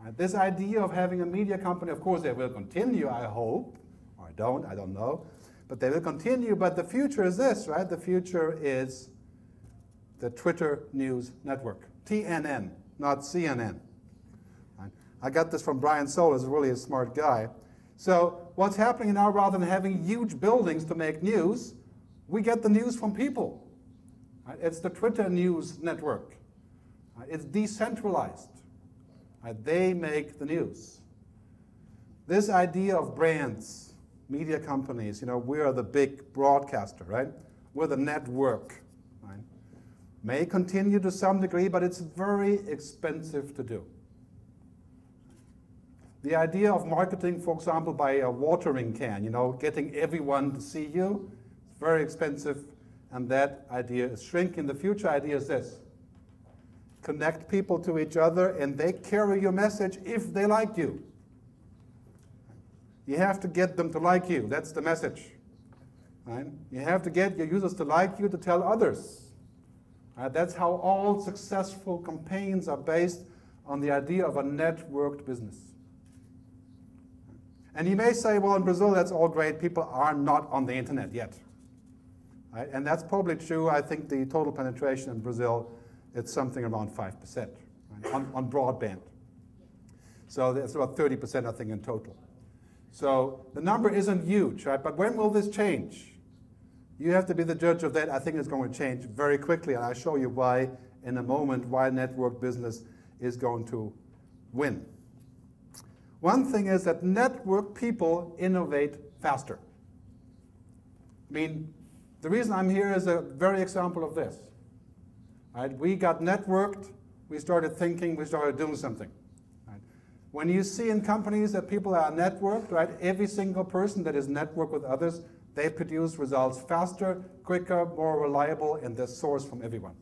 Right? This idea of having a media company, of course, they will continue, I hope, or I don't, I don't know. But they will continue, but the future is this, right? The future is the Twitter News Network, TNN, not CNN. I got this from Brian Solis, really a smart guy. So what's happening now, rather than having huge buildings to make news, we get the news from people. It's the Twitter News Network. It's decentralized. They make the news. This idea of brands, media companies, you know, we are the big broadcaster, right? We're the network, right? May continue to some degree, but it's very expensive to do. The idea of marketing, for example, by a watering can, you know, getting everyone to see you, it's very expensive, and that idea is shrinking. The future idea is this connect people to each other, and they carry your message if they like you. You have to get them to like you. That's the message. Right? You have to get your users to like you to tell others. Right? That's how all successful campaigns are based on the idea of a networked business. And you may say, well, in Brazil, that's all great. People are not on the internet yet. Right? And that's probably true. I think the total penetration in Brazil, it's something around 5% right? on, on broadband. So that's about 30%, I think, in total. So the number isn't huge, right? But when will this change? You have to be the judge of that. I think it's going to change very quickly, and I'll show you why in a moment why network business is going to win. One thing is that network people innovate faster. I mean, the reason I'm here is a very example of this. Right? We got networked, we started thinking, we started doing something. When you see in companies that people are networked, right, every single person that is networked with others, they produce results faster, quicker, more reliable, and they're sourced from everyone.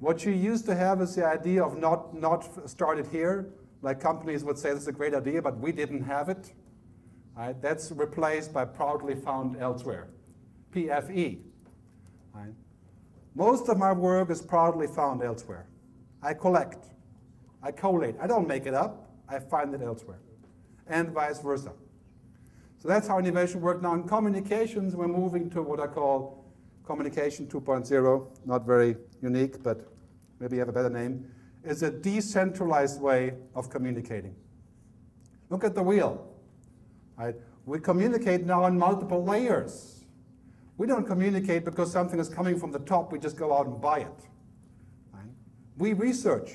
What you used to have is the idea of not, not started here, like companies would say this is a great idea, but we didn't have it. Right? That's replaced by proudly found elsewhere, PFE. Right? Most of my work is proudly found elsewhere. I collect. I collate. I don't make it up. I find it elsewhere. And vice versa. So that's how innovation works. Now in communications, we're moving to what I call communication 2.0. Not very unique, but maybe you have a better name. It's a decentralized way of communicating. Look at the wheel. Right? We communicate now in multiple layers. We don't communicate because something is coming from the top, we just go out and buy it. Right? We research.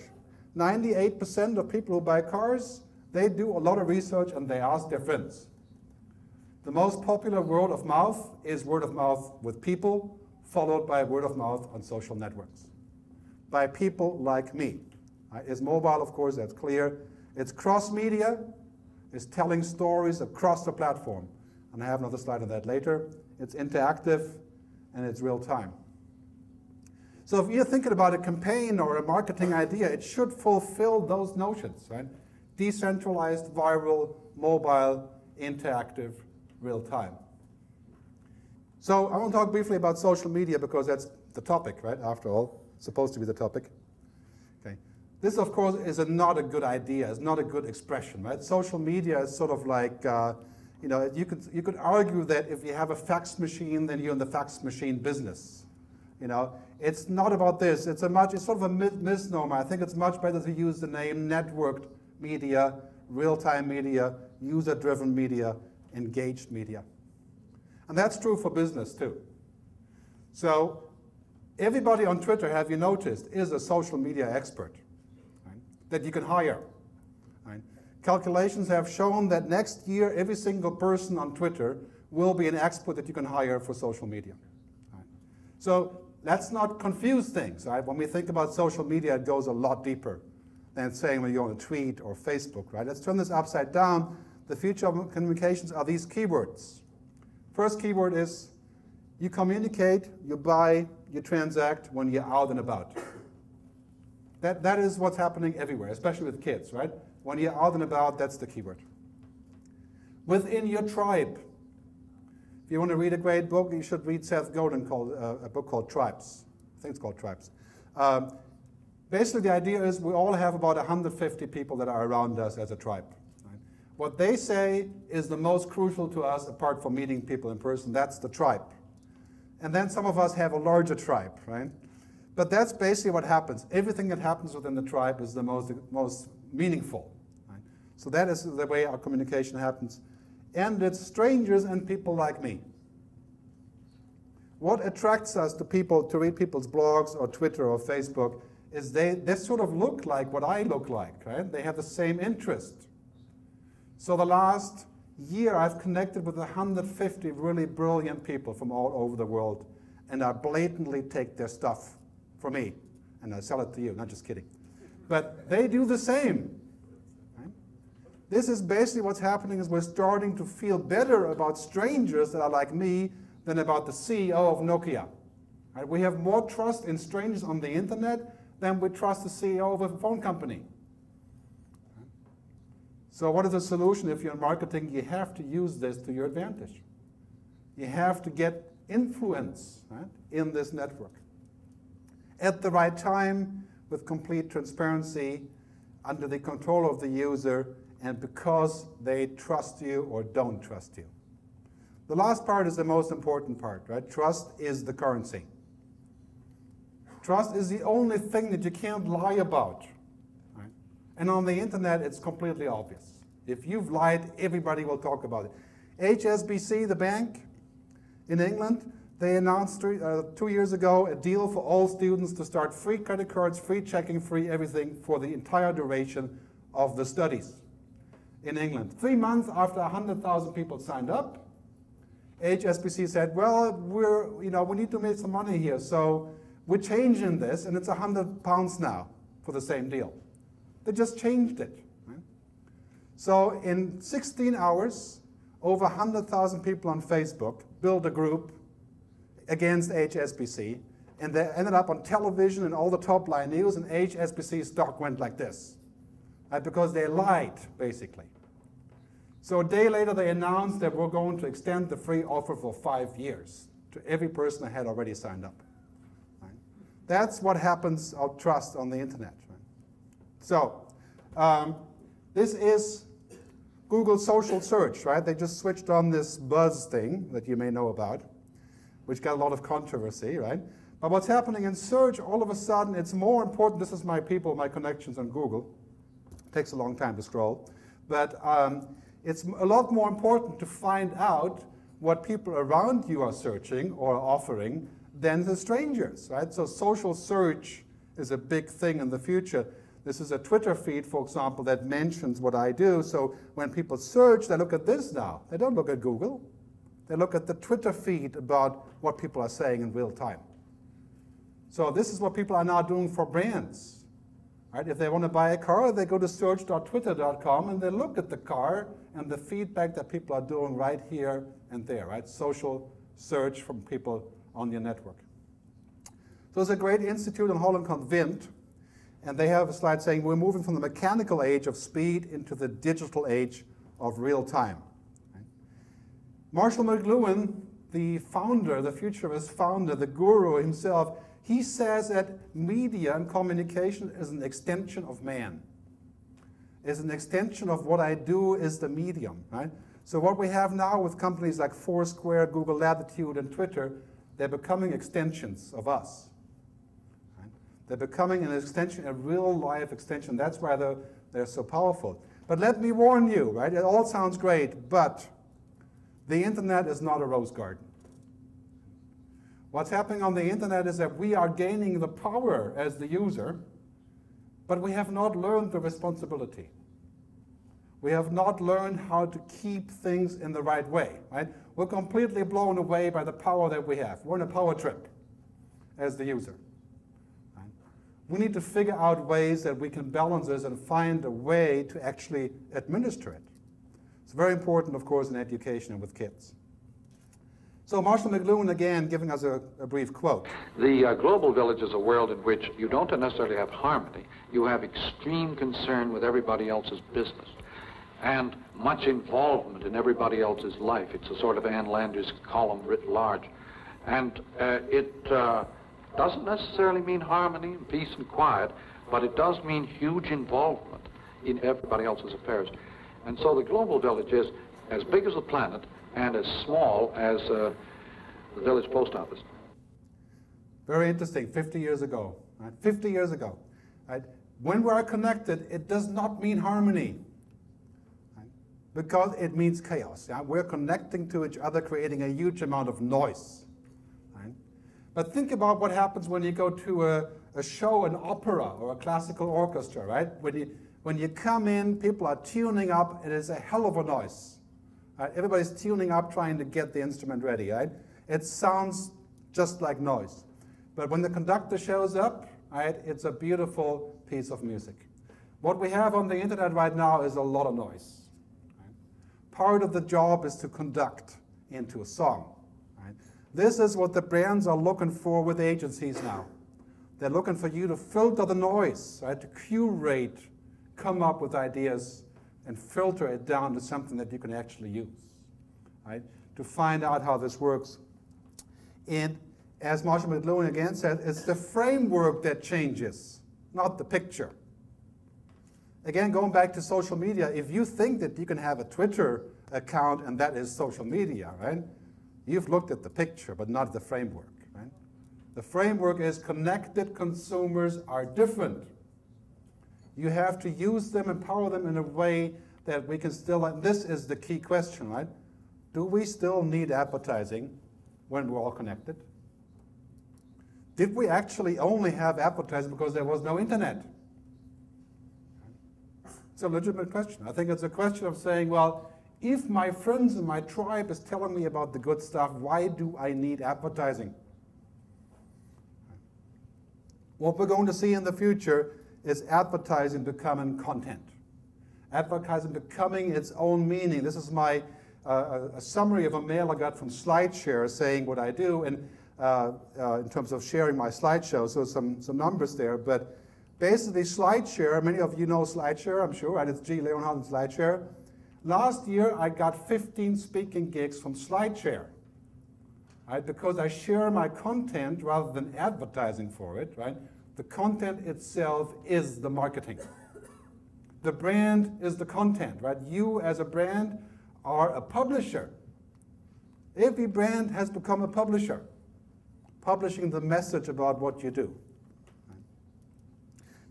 98% of people who buy cars, they do a lot of research and they ask their friends. The most popular word of mouth is word of mouth with people, followed by word of mouth on social networks. By people like me. Uh, it's mobile, of course, that's clear. It's cross-media, it's telling stories across the platform. And I have another slide on that later. It's interactive, and it's real time. So if you're thinking about a campaign or a marketing idea, it should fulfill those notions, right? Decentralized, viral, mobile, interactive, real time. So I want to talk briefly about social media because that's the topic, right? After all, supposed to be the topic. Okay. This, of course, is a, not a good idea. It's not a good expression, right? Social media is sort of like, uh, you know, you could, you could argue that if you have a fax machine, then you're in the fax machine business. You know, it's not about this. It's a much, it's sort of a misnomer. I think it's much better to use the name networked media, real-time media, user-driven media, engaged media. And that's true for business too. So everybody on Twitter, have you noticed, is a social media expert right, that you can hire. Right? Calculations have shown that next year, every single person on Twitter will be an expert that you can hire for social media. So let's not confuse things, right? When we think about social media, it goes a lot deeper than saying when you're on a tweet or Facebook, right? Let's turn this upside down. The future of communications are these keywords. First keyword is you communicate, you buy, you transact when you're out and about. That, that is what's happening everywhere, especially with kids, right? When you're out and about, that's the keyword. Within your tribe, if you want to read a great book, you should read Seth Godin called uh, a book called Tribes. I think it's called Tribes. Um, basically, the idea is we all have about 150 people that are around us as a tribe. Right? What they say is the most crucial to us apart from meeting people in person. That's the tribe. And then some of us have a larger tribe, right? But that's basically what happens. Everything that happens within the tribe is the most, most meaningful. Right? So that is the way our communication happens. And it's strangers and people like me. What attracts us to people, to read people's blogs or Twitter or Facebook, is they, they sort of look like what I look like, right? They have the same interest. So the last year I've connected with 150 really brilliant people from all over the world, and I blatantly take their stuff for me, and I sell it to you, not just kidding. But they do the same. This is basically what's happening is we're starting to feel better about strangers that are like me than about the CEO of Nokia. Right? We have more trust in strangers on the internet than we trust the CEO of a phone company. So what is the solution if you're in marketing? You have to use this to your advantage. You have to get influence right, in this network at the right time with complete transparency under the control of the user and because they trust you or don't trust you. The last part is the most important part, right? Trust is the currency. Trust is the only thing that you can't lie about. Right? And on the internet, it's completely obvious. If you've lied, everybody will talk about it. HSBC, the bank in England, they announced three, uh, two years ago a deal for all students to start free credit cards, free checking, free everything for the entire duration of the studies in England. Three months after 100,000 people signed up, HSBC said, well, we're, you know, we need to make some money here, so we're changing this, and it's 100 pounds now for the same deal. They just changed it. So in 16 hours, over 100,000 people on Facebook built a group against HSBC, and they ended up on television and all the top line news, and HSBC stock went like this, right? because they lied, basically. So a day later, they announced that we're going to extend the free offer for five years to every person that had already signed up. Right? That's what happens of trust on the internet. Right? So um, this is Google social search, right? They just switched on this buzz thing that you may know about which got a lot of controversy, right? But what's happening in search, all of a sudden, it's more important. This is my people, my connections on Google. Takes a long time to scroll. But um, it's a lot more important to find out what people around you are searching or offering than the strangers, right? So social search is a big thing in the future. This is a Twitter feed, for example, that mentions what I do. So when people search, they look at this now. They don't look at Google. They look at the Twitter feed about what people are saying in real time. So this is what people are now doing for brands. Right? If they want to buy a car, they go to search.twitter.com and they look at the car and the feedback that people are doing right here and there, right? Social search from people on your network. So there's a great institute in Holland called Vint, and they have a slide saying we're moving from the mechanical age of speed into the digital age of real time. Marshall McLuhan, the founder, the futurist founder, the guru himself, he says that media and communication is an extension of man. Is an extension of what I do is the medium, right? So what we have now with companies like Foursquare, Google Latitude, and Twitter, they're becoming extensions of us. They're becoming an extension, a real life extension. That's why they're, they're so powerful. But let me warn you, right? It all sounds great, but the internet is not a rose garden. What's happening on the internet is that we are gaining the power as the user, but we have not learned the responsibility. We have not learned how to keep things in the right way, right? We're completely blown away by the power that we have. We're in a power trip as the user. Right? We need to figure out ways that we can balance this and find a way to actually administer it. It's very important, of course, in education and with kids. So Marshall McLuhan, again, giving us a, a brief quote. The uh, global village is a world in which you don't necessarily have harmony. You have extreme concern with everybody else's business and much involvement in everybody else's life. It's a sort of Ann Landers column writ large. And uh, it uh, doesn't necessarily mean harmony and peace and quiet, but it does mean huge involvement in everybody else's affairs. And so the global village is as big as the planet and as small as uh, the village post office. Very interesting, 50 years ago. Right? 50 years ago. Right? When we are connected, it does not mean harmony. Right? Because it means chaos. Yeah? We're connecting to each other, creating a huge amount of noise. But think about what happens when you go to a, a show, an opera, or a classical orchestra, right? When you, when you come in, people are tuning up, it is a hell of a noise. Right? Everybody's tuning up, trying to get the instrument ready, right? It sounds just like noise. But when the conductor shows up, right, it's a beautiful piece of music. What we have on the internet right now is a lot of noise. Right? Part of the job is to conduct into a song. Right? This is what the brands are looking for with agencies now. They're looking for you to filter the noise, right, to curate, come up with ideas, and filter it down to something that you can actually use, right, to find out how this works. And as Marshall McLuhan again said, it's the framework that changes, not the picture. Again, going back to social media, if you think that you can have a Twitter account and that is social media, right? You've looked at the picture, but not the framework, right? The framework is connected consumers are different. You have to use them, empower them in a way that we can still, and this is the key question, right? Do we still need advertising when we're all connected? Did we actually only have advertising because there was no internet? It's a legitimate question. I think it's a question of saying, well, if my friends and my tribe is telling me about the good stuff, why do I need advertising? What we're going to see in the future is advertising becoming content. Advertising becoming its own meaning. This is my uh, a summary of a mail I got from SlideShare saying what I do. And uh, uh, in terms of sharing my slideshow, so some, some numbers there. But basically, SlideShare, many of you know SlideShare, I'm sure, and it's G. Leonhard and SlideShare. Last year, I got 15 speaking gigs from SlideShare, right? Because I share my content rather than advertising for it, right? The content itself is the marketing. The brand is the content, right? You as a brand are a publisher. Every brand has become a publisher publishing the message about what you do. Right?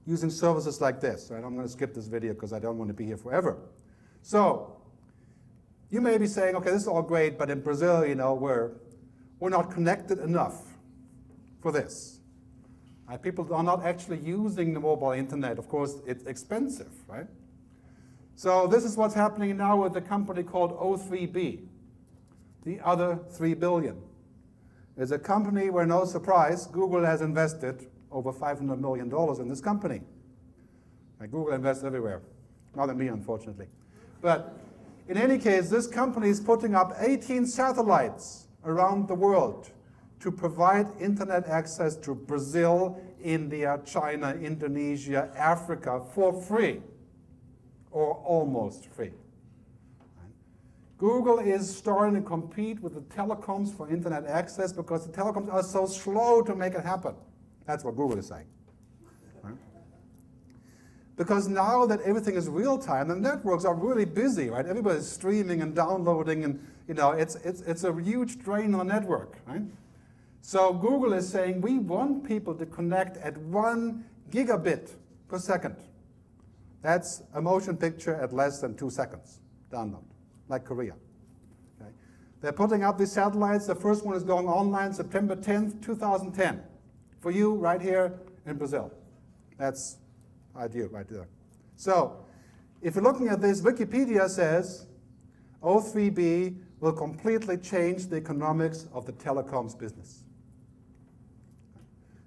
Using services like this. Right? I'm going to skip this video because I don't want to be here forever. So, you may be saying, okay, this is all great, but in Brazil, you know, we're, we're not connected enough for this. Right? People are not actually using the mobile internet. Of course, it's expensive, right? So this is what's happening now with a company called O3B, the other 3 billion is a company where, no surprise, Google has invested over $500 million in this company. And Google invests everywhere. Not in me, unfortunately. But in any case, this company is putting up 18 satellites around the world to provide internet access to Brazil, India, China, Indonesia, Africa for free, or almost free. Google is starting to compete with the telecoms for internet access because the telecoms are so slow to make it happen. That's what Google is saying. Because now that everything is real time, the networks are really busy, right? Everybody's streaming and downloading, and you know, it's, it's, it's a huge drain on the network, right? So Google is saying we want people to connect at one gigabit per second. That's a motion picture at less than two seconds download like Korea. Okay. They're putting up these satellites. The first one is going online September 10th, 2010. For you, right here in Brazil. That's idea right there. So, if you're looking at this, Wikipedia says O3B will completely change the economics of the telecoms business.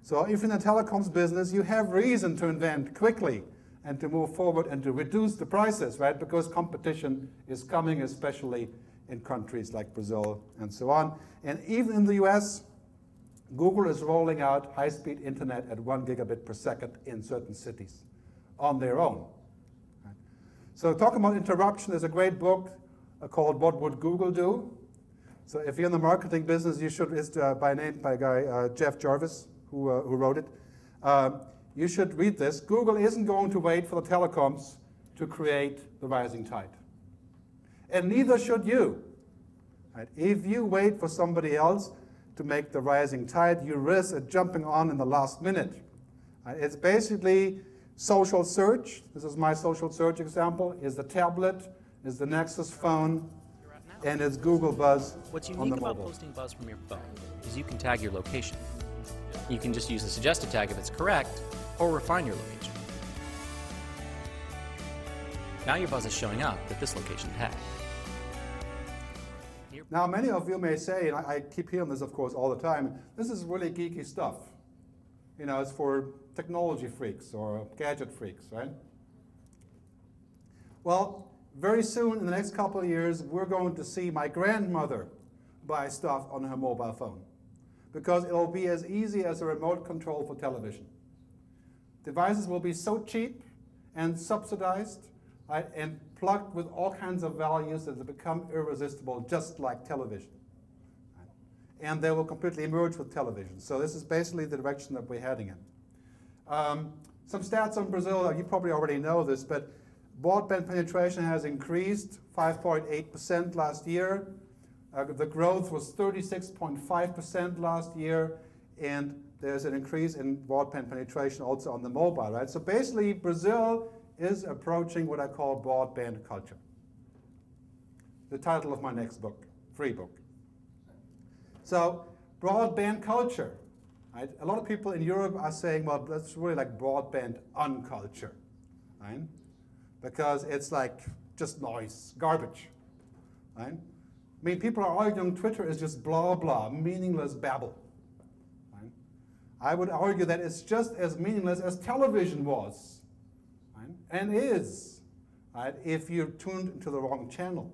So if in the telecoms business, you have reason to invent quickly and to move forward and to reduce the prices, right? Because competition is coming, especially in countries like Brazil and so on. And even in the US, Google is rolling out high-speed internet at one gigabit per second in certain cities on their own. So talking about interruption, there's a great book uh, called What Would Google Do? So if you're in the marketing business, you should, it's uh, by name by a guy, uh, Jeff Jarvis, who, uh, who wrote it. Um, you should read this. Google isn't going to wait for the telecoms to create the rising tide. And neither should you. Right? If you wait for somebody else to make the rising tide, you risk jumping on in the last minute. Right? It's basically social search. This is my social search example. Is the tablet, is the Nexus phone, and it's Google Buzz What's unique about posting Buzz from your phone is you can tag your location. You can just use the suggested tag if it's correct, or refine your location. Now your Buzz is showing up with this location tag. Now, many of you may say, and I keep hearing this, of course, all the time, this is really geeky stuff. You know, it's for technology freaks or gadget freaks, right? Well, very soon, in the next couple of years, we're going to see my grandmother buy stuff on her mobile phone because it'll be as easy as a remote control for television. Devices will be so cheap and subsidized right, and plugged with all kinds of values that they become irresistible, just like television. And they will completely merge with television. So this is basically the direction that we're heading in. Um, some stats on Brazil, you probably already know this, but broadband penetration has increased 5.8% last year. Uh, the growth was 36.5% last year, and there's an increase in broadband penetration also on the mobile, right? So basically, Brazil is approaching what I call broadband culture. The title of my next book, free book. So, broadband culture. Right? A lot of people in Europe are saying, well, that's really like broadband unculture, right? Because it's like just noise, garbage, right? I mean, people are oh, arguing Twitter is just blah blah, meaningless babble. Right? I would argue that it's just as meaningless as television was, right? and is, right? if you're tuned into the wrong channel.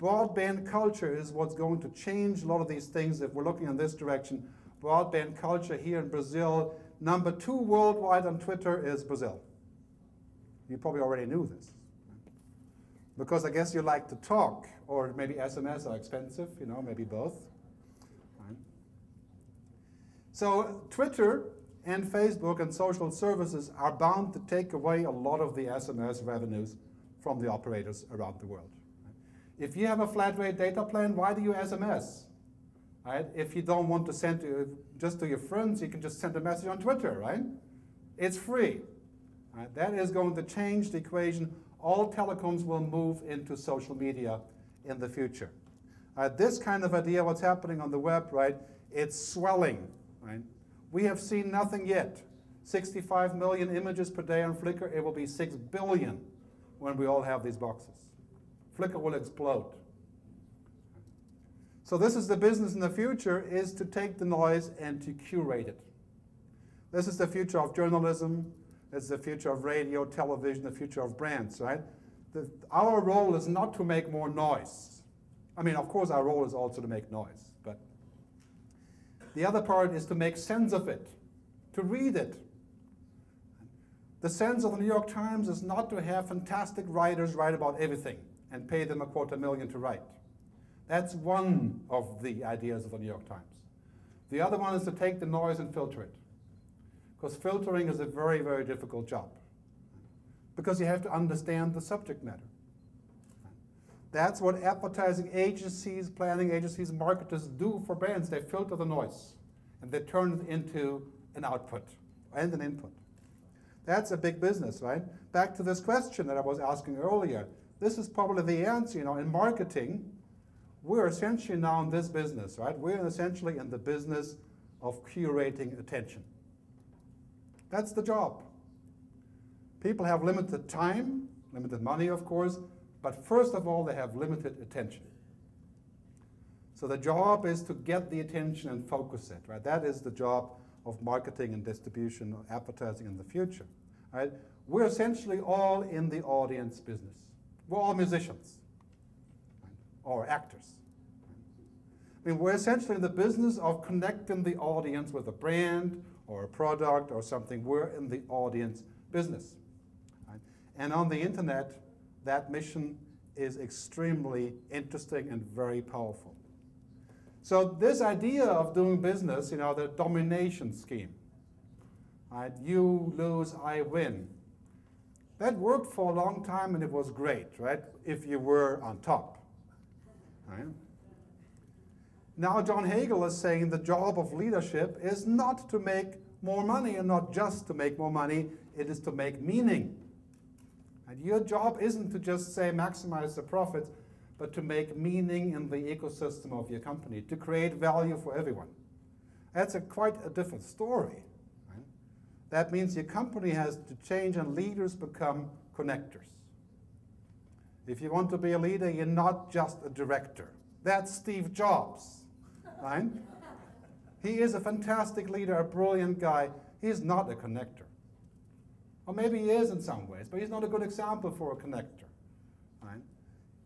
Broadband culture is what's going to change a lot of these things if we're looking in this direction. Broadband culture here in Brazil, number two worldwide on Twitter is Brazil. You probably already knew this. Because I guess you like to talk, or maybe SMS are expensive, you know, maybe both. So Twitter and Facebook and social services are bound to take away a lot of the SMS revenues from the operators around the world. If you have a flat rate data plan, why do you SMS? Right? If you don't want to send to, just to your friends, you can just send a message on Twitter, right? It's free. That is going to change the equation. All telecoms will move into social media in the future. Uh, this kind of idea, what's happening on the web, right? It's swelling, right? We have seen nothing yet. 65 million images per day on Flickr. It will be 6 billion when we all have these boxes. Flickr will explode. So this is the business in the future, is to take the noise and to curate it. This is the future of journalism. It's the future of radio, television, the future of brands, right? The, our role is not to make more noise. I mean, of course, our role is also to make noise, but the other part is to make sense of it, to read it. The sense of the New York Times is not to have fantastic writers write about everything and pay them a quarter million to write. That's one of the ideas of the New York Times. The other one is to take the noise and filter it. Because filtering is a very, very difficult job. Because you have to understand the subject matter. That's what advertising agencies, planning agencies, marketers do for brands. They filter the noise and they turn it into an output and an input. That's a big business, right? Back to this question that I was asking earlier. This is probably the answer. You know, in marketing, we're essentially now in this business, right? We're essentially in the business of curating attention. That's the job. People have limited time, limited money, of course, but first of all, they have limited attention. So the job is to get the attention and focus it, right? That is the job of marketing and distribution, advertising in the future, right? We're essentially all in the audience business. We're all musicians right? or actors. I mean, we're essentially in the business of connecting the audience with a brand or a product or something. We're in the audience business. Right? And on the internet, that mission is extremely interesting and very powerful. So this idea of doing business, you know, the domination scheme, right? You lose, I win. That worked for a long time and it was great, right? If you were on top. Right? Now, John Hagel is saying the job of leadership is not to make more money and not just to make more money, it is to make meaning. And your job isn't to just say maximize the profits, but to make meaning in the ecosystem of your company, to create value for everyone. That's a quite a different story. Right? That means your company has to change and leaders become connectors. If you want to be a leader, you're not just a director. That's Steve Jobs, right? He is a fantastic leader, a brilliant guy. He's not a connector. Or maybe he is in some ways, but he's not a good example for a connector. Right?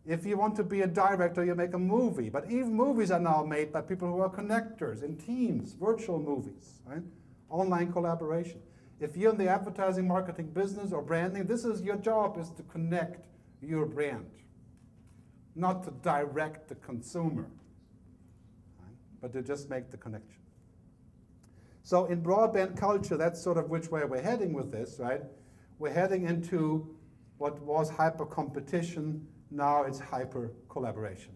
If you want to be a director, you make a movie. But even movies are now made by people who are connectors in teams, virtual movies, right? online collaboration. If you're in the advertising, marketing business or branding, this is your job is to connect your brand, not to direct the consumer? But to just make the connection. So in broadband culture, that's sort of which way we're heading with this, right? We're heading into what was hyper competition, now it's hyper collaboration.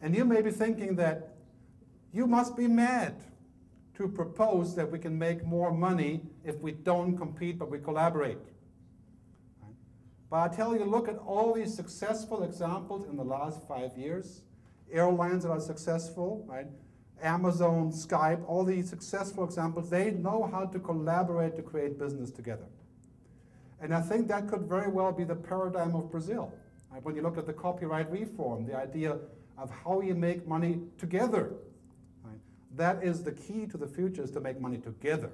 And you may be thinking that you must be mad to propose that we can make more money if we don't compete but we collaborate. But I tell you, look at all these successful examples in the last five years. Airlines that are successful, right? Amazon, Skype, all these successful examples, they know how to collaborate to create business together. And I think that could very well be the paradigm of Brazil. Right? When you look at the copyright reform, the idea of how you make money together. Right? That is the key to the future, is to make money together.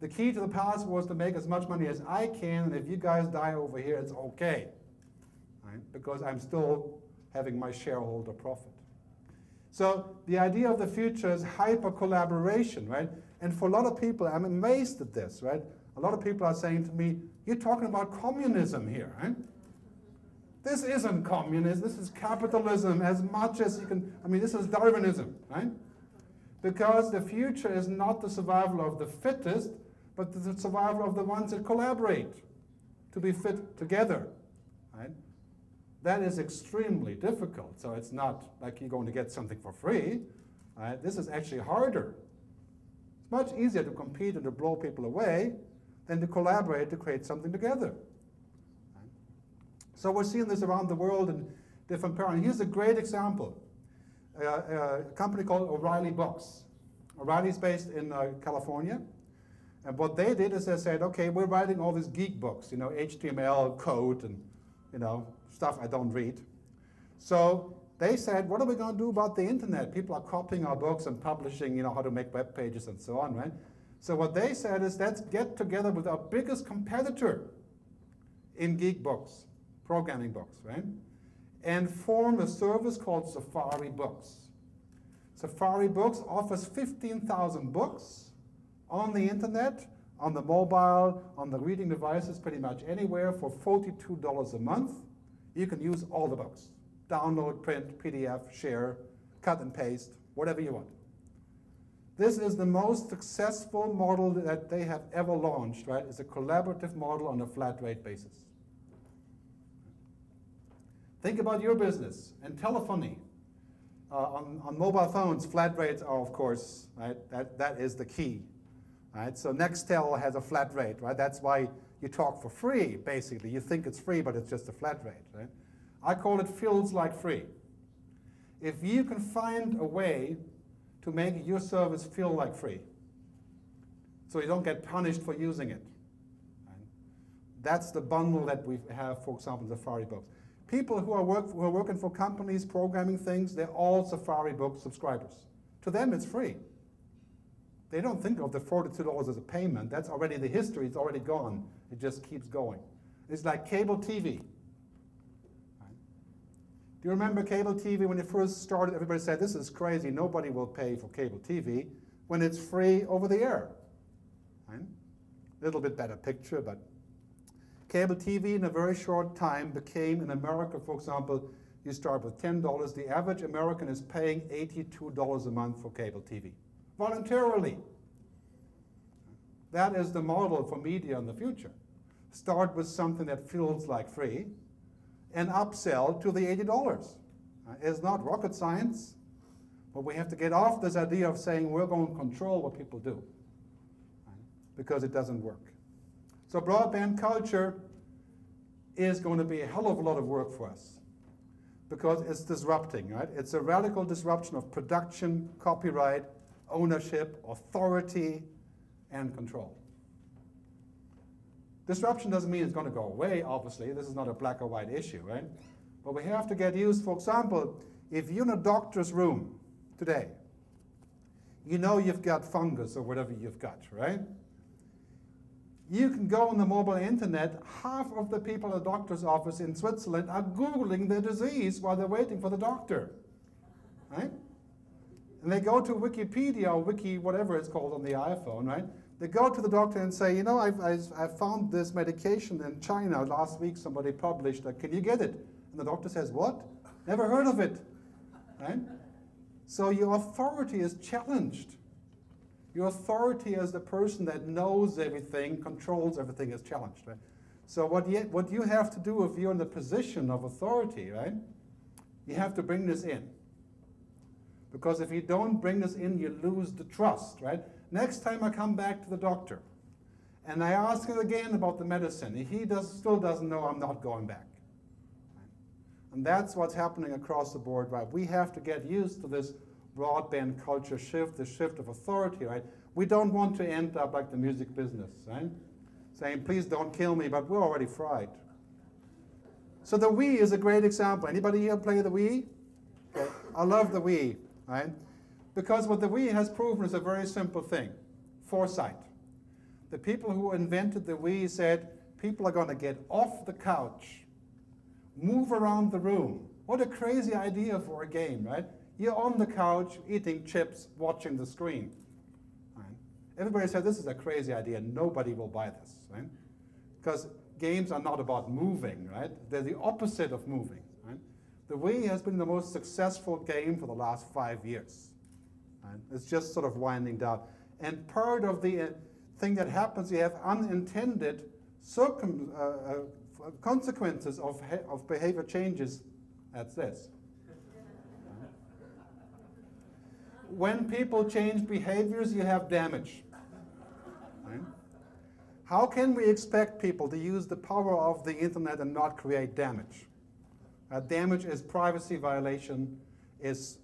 The key to the past was to make as much money as I can, and if you guys die over here, it's okay. Right? Because I'm still having my shareholder profit. So the idea of the future is hyper collaboration, right? And for a lot of people, I'm amazed at this, right? A lot of people are saying to me, you're talking about communism here, right? This isn't communism, this is capitalism as much as you can, I mean, this is Darwinism, right? Because the future is not the survival of the fittest, but the survival of the ones that collaborate to be fit together, right? That is extremely difficult. So it's not like you're going to get something for free. Right? This is actually harder. It's much easier to compete and to blow people away than to collaborate to create something together. So we're seeing this around the world in different paradigms. Here's a great example. Uh, uh, a company called O'Reilly Books. O'Reilly's based in uh, California. And what they did is they said, okay, we're writing all these geek books, you know, HTML code and, you know, stuff I don't read. So they said, what are we going to do about the internet? People are copying our books and publishing, you know, how to make web pages and so on, right? So what they said is, let's get together with our biggest competitor in geek books, programming books, right? And form a service called Safari Books. Safari Books offers 15,000 books on the internet, on the mobile, on the reading devices, pretty much anywhere for $42 a month. You can use all the books. Download, print, PDF, share, cut and paste, whatever you want. This is the most successful model that they have ever launched, right? It's a collaborative model on a flat rate basis. Think about your business and telephony. Uh, on, on mobile phones, flat rates are, of course, right? That, that is the key. Right? So Nextel has a flat rate, right? That's why you talk for free, basically. You think it's free, but it's just a flat rate, right? I call it feels like free. If you can find a way to make your service feel like free, so you don't get punished for using it, right? that's the bundle that we have, for example, Safari Books. People who are, work, who are working for companies programming things, they're all Safari Book subscribers. To them, it's free. They don't think of the $42 as a payment. That's already the history. It's already gone. It just keeps going. It's like cable TV. Do you remember cable TV when it first started? Everybody said, this is crazy. Nobody will pay for cable TV when it's free over the air. Right? Little bit better picture, but cable TV in a very short time became, in America, for example, you start with $10. The average American is paying $82 a month for cable TV voluntarily. That is the model for media in the future. Start with something that feels like free, and upsell to the $80. Uh, it's not rocket science, but we have to get off this idea of saying we're going to control what people do because it doesn't work. So broadband culture is going to be a hell of a lot of work for us because it's disrupting, right? It's a radical disruption of production, copyright, ownership, authority, and control. Disruption doesn't mean it's going to go away, obviously. This is not a black or white issue, right? But we have to get used, for example, if you're in a doctor's room today, you know you've got fungus or whatever you've got, right? You can go on the mobile internet, half of the people at the doctor's office in Switzerland are Googling their disease while they're waiting for the doctor, right? And they go to Wikipedia or Wiki, whatever it's called on the iPhone, right? They go to the doctor and say, you know, I've, I've, i found this medication in China. Last week somebody published it. Can you get it? And the doctor says, what? Never heard of it, right? So your authority is challenged. Your authority as the person that knows everything, controls everything is challenged, right? So what you, what you have to do if you're in the position of authority, right? You have to bring this in. Because if you don't bring this in, you lose the trust, right? Next time I come back to the doctor and I ask him again about the medicine, he does, still doesn't know I'm not going back. And that's what's happening across the board, right? We have to get used to this broadband culture shift, the shift of authority, right? We don't want to end up like the music business, right? Saying, please don't kill me, but we're already fried. So the Wii is a great example. Anybody here play the Wii? I love the Wii, right? Because what the Wii has proven is a very simple thing, foresight. The people who invented the Wii said, people are going to get off the couch, move around the room. What a crazy idea for a game, right? You're on the couch eating chips, watching the screen. Right? Everybody said this is a crazy idea. Nobody will buy this, right? Because games are not about moving, right? They're the opposite of moving. The Wii has been the most successful game for the last five years. Right? It's just sort of winding down. And part of the uh, thing that happens, you have unintended circum, uh, uh, consequences of, of behavior changes. That's this. when people change behaviors, you have damage. Right? How can we expect people to use the power of the internet and not create damage? Uh, damage is privacy violation, is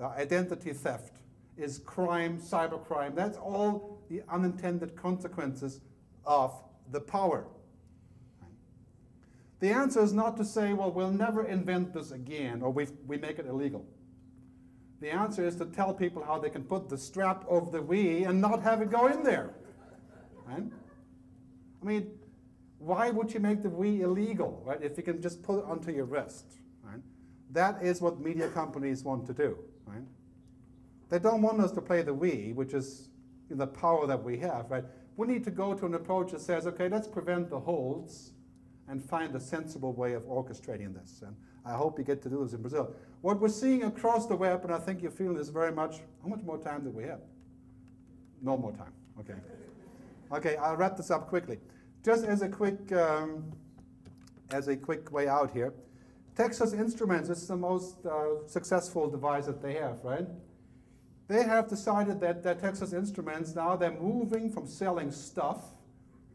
uh, identity theft, is crime, cybercrime. That's all the unintended consequences of the power. The answer is not to say, well, we'll never invent this again, or we we make it illegal. The answer is to tell people how they can put the strap over the Wii and not have it go in there. Right? I mean, why would you make the Wii illegal, right? If you can just put it onto your wrist, right? That is what media companies want to do, right? They don't want us to play the Wii, which is the power that we have, right? We need to go to an approach that says, okay, let's prevent the holds and find a sensible way of orchestrating this. And I hope you get to do this in Brazil. What we're seeing across the web, and I think you're feeling this very much, how much more time do we have? No more time, okay. Okay, I'll wrap this up quickly. Just as a quick, um, as a quick way out here, Texas Instruments is the most uh, successful device that they have, right? They have decided that, that Texas Instruments, now they're moving from selling stuff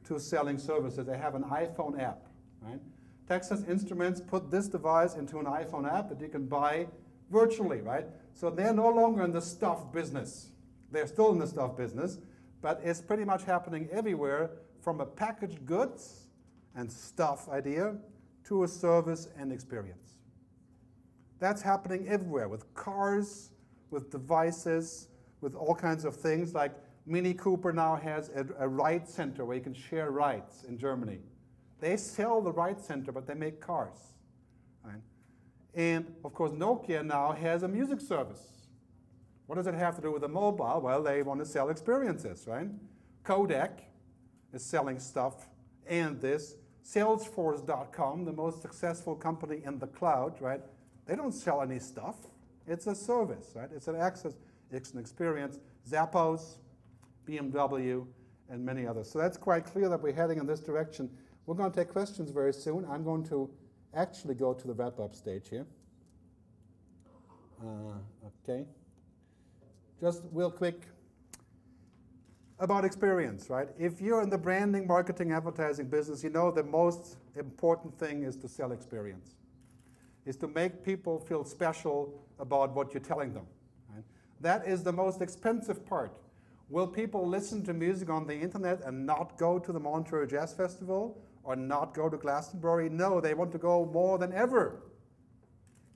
to selling services. They have an iPhone app, right? Texas Instruments put this device into an iPhone app that you can buy virtually, right? So they're no longer in the stuff business. They're still in the stuff business, but it's pretty much happening everywhere from a packaged goods and stuff idea to a service and experience. That's happening everywhere with cars, with devices, with all kinds of things. Like Mini Cooper now has a, a ride center where you can share rides in Germany. They sell the Ride Center, but they make cars. Right? And of course, Nokia now has a music service. What does it have to do with the mobile? Well, they want to sell experiences, right? Kodak is selling stuff and this. Salesforce.com, the most successful company in the cloud, right? They don't sell any stuff. It's a service, right? It's an access, it's an experience. Zappos, BMW, and many others. So that's quite clear that we're heading in this direction. We're going to take questions very soon. I'm going to actually go to the wrap-up stage here. Uh, okay. Just real quick about experience, right? If you're in the branding, marketing, advertising business, you know the most important thing is to sell experience, is to make people feel special about what you're telling them. Right? That is the most expensive part. Will people listen to music on the internet and not go to the Montreux Jazz Festival or not go to Glastonbury? No, they want to go more than ever.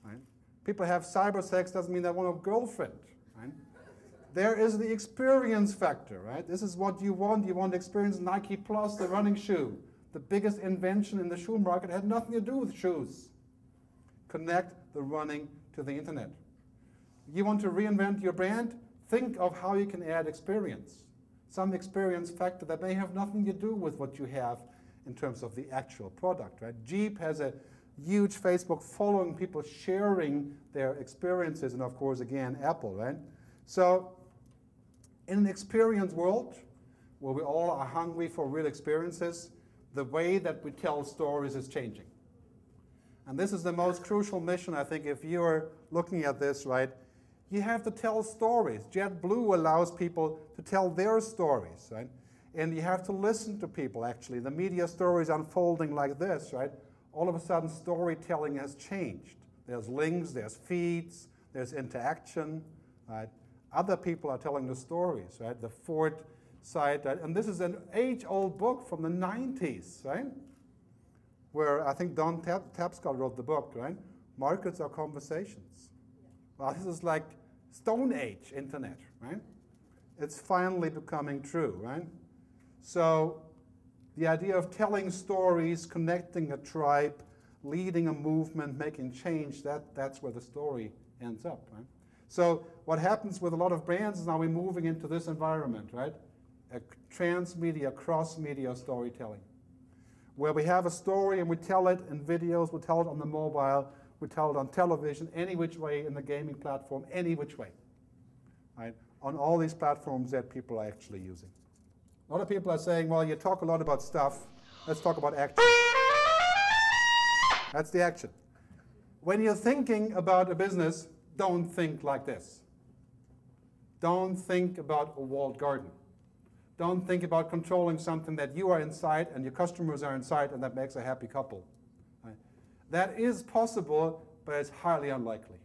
Right? People have cyber sex doesn't mean they want a girlfriend. There is the experience factor, right? This is what you want. You want experience Nike Plus, the running shoe. The biggest invention in the shoe market had nothing to do with shoes. Connect the running to the internet. You want to reinvent your brand? Think of how you can add experience. Some experience factor that may have nothing to do with what you have in terms of the actual product, right? Jeep has a huge Facebook following, people sharing their experiences, and of course, again, Apple, right? So, in an experience world where we all are hungry for real experiences, the way that we tell stories is changing. And this is the most crucial mission, I think, if you're looking at this, right? You have to tell stories. JetBlue allows people to tell their stories, right? And you have to listen to people, actually. The media story is unfolding like this, right? All of a sudden, storytelling has changed. There's links, there's feeds, there's interaction, right? Other people are telling the stories, right? The Ford site, and this is an age-old book from the 90s, right? Where I think Don Tapscott wrote the book, right? Markets are conversations. Well, this is like Stone Age internet, right? It's finally becoming true, right? So the idea of telling stories, connecting a tribe, leading a movement, making change, that, that's where the story ends up, right? So what happens with a lot of brands is now we're moving into this environment, right? A transmedia, cross-media storytelling, where we have a story and we tell it in videos, we tell it on the mobile, we tell it on television, any which way in the gaming platform, any which way, right? On all these platforms that people are actually using. A lot of people are saying, well, you talk a lot about stuff, let's talk about action. That's the action. When you're thinking about a business, don't think like this. Don't think about a walled garden. Don't think about controlling something that you are inside and your customers are inside and that makes a happy couple. That is possible, but it's highly unlikely.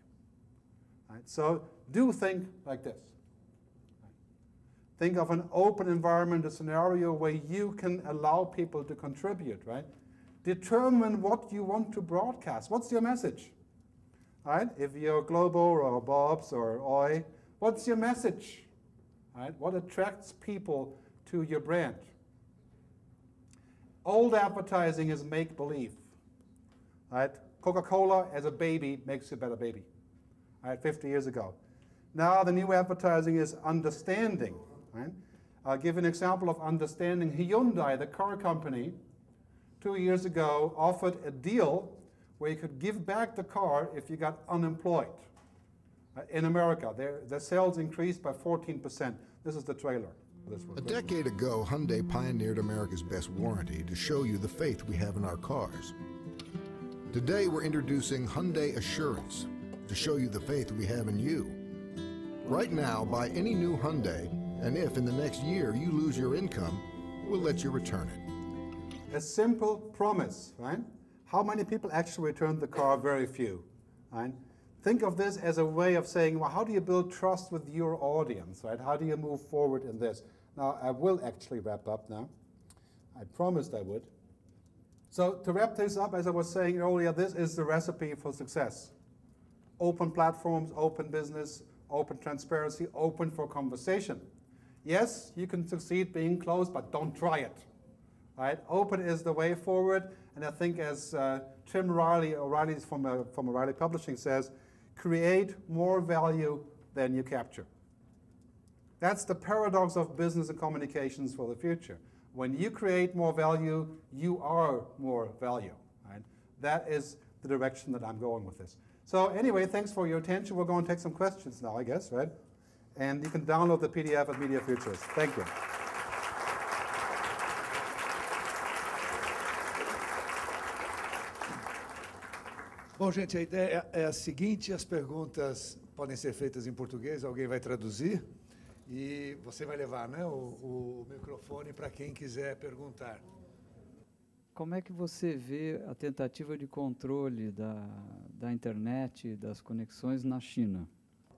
So do think like this. Think of an open environment, a scenario where you can allow people to contribute, right? Determine what you want to broadcast. What's your message? Right? If you're Globo or Bob's or OI, what's your message? Right? What attracts people to your brand? Old advertising is make believe. Right? Coca-Cola as a baby makes you a better baby. Right? 50 years ago. Now the new advertising is understanding. Right? I'll give an example of understanding. Hyundai, the car company, two years ago offered a deal where you could give back the car if you got unemployed. Uh, in America, their, their sales increased by 14%. This is the trailer. A decade ago, Hyundai pioneered America's best warranty to show you the faith we have in our cars. Today we're introducing Hyundai Assurance to show you the faith we have in you. Right now, buy any new Hyundai, and if in the next year you lose your income, we'll let you return it. A simple promise, right? How many people actually return the car? Very few, right? Think of this as a way of saying, well, how do you build trust with your audience, right? How do you move forward in this? Now, I will actually wrap up now. I promised I would. So to wrap this up, as I was saying earlier, this is the recipe for success. Open platforms, open business, open transparency, open for conversation. Yes, you can succeed being closed, but don't try it. Right? Open is the way forward, and I think as uh, Tim Riley, O'Reilly from, uh, from O'Reilly Publishing says, create more value than you capture. That's the paradox of business and communications for the future. When you create more value, you are more value. Right? That is the direction that I'm going with this. So anyway, thanks for your attention. We're going to take some questions now, I guess, right? And you can download the PDF at Media Futurist. Thank you. Bom, gente, a ideia é a seguinte: as perguntas podem ser feitas em português, alguém vai traduzir e você vai levar né, o, o microfone para quem quiser perguntar. Como é que você vê a tentativa de controle da, da internet, das conexões na China?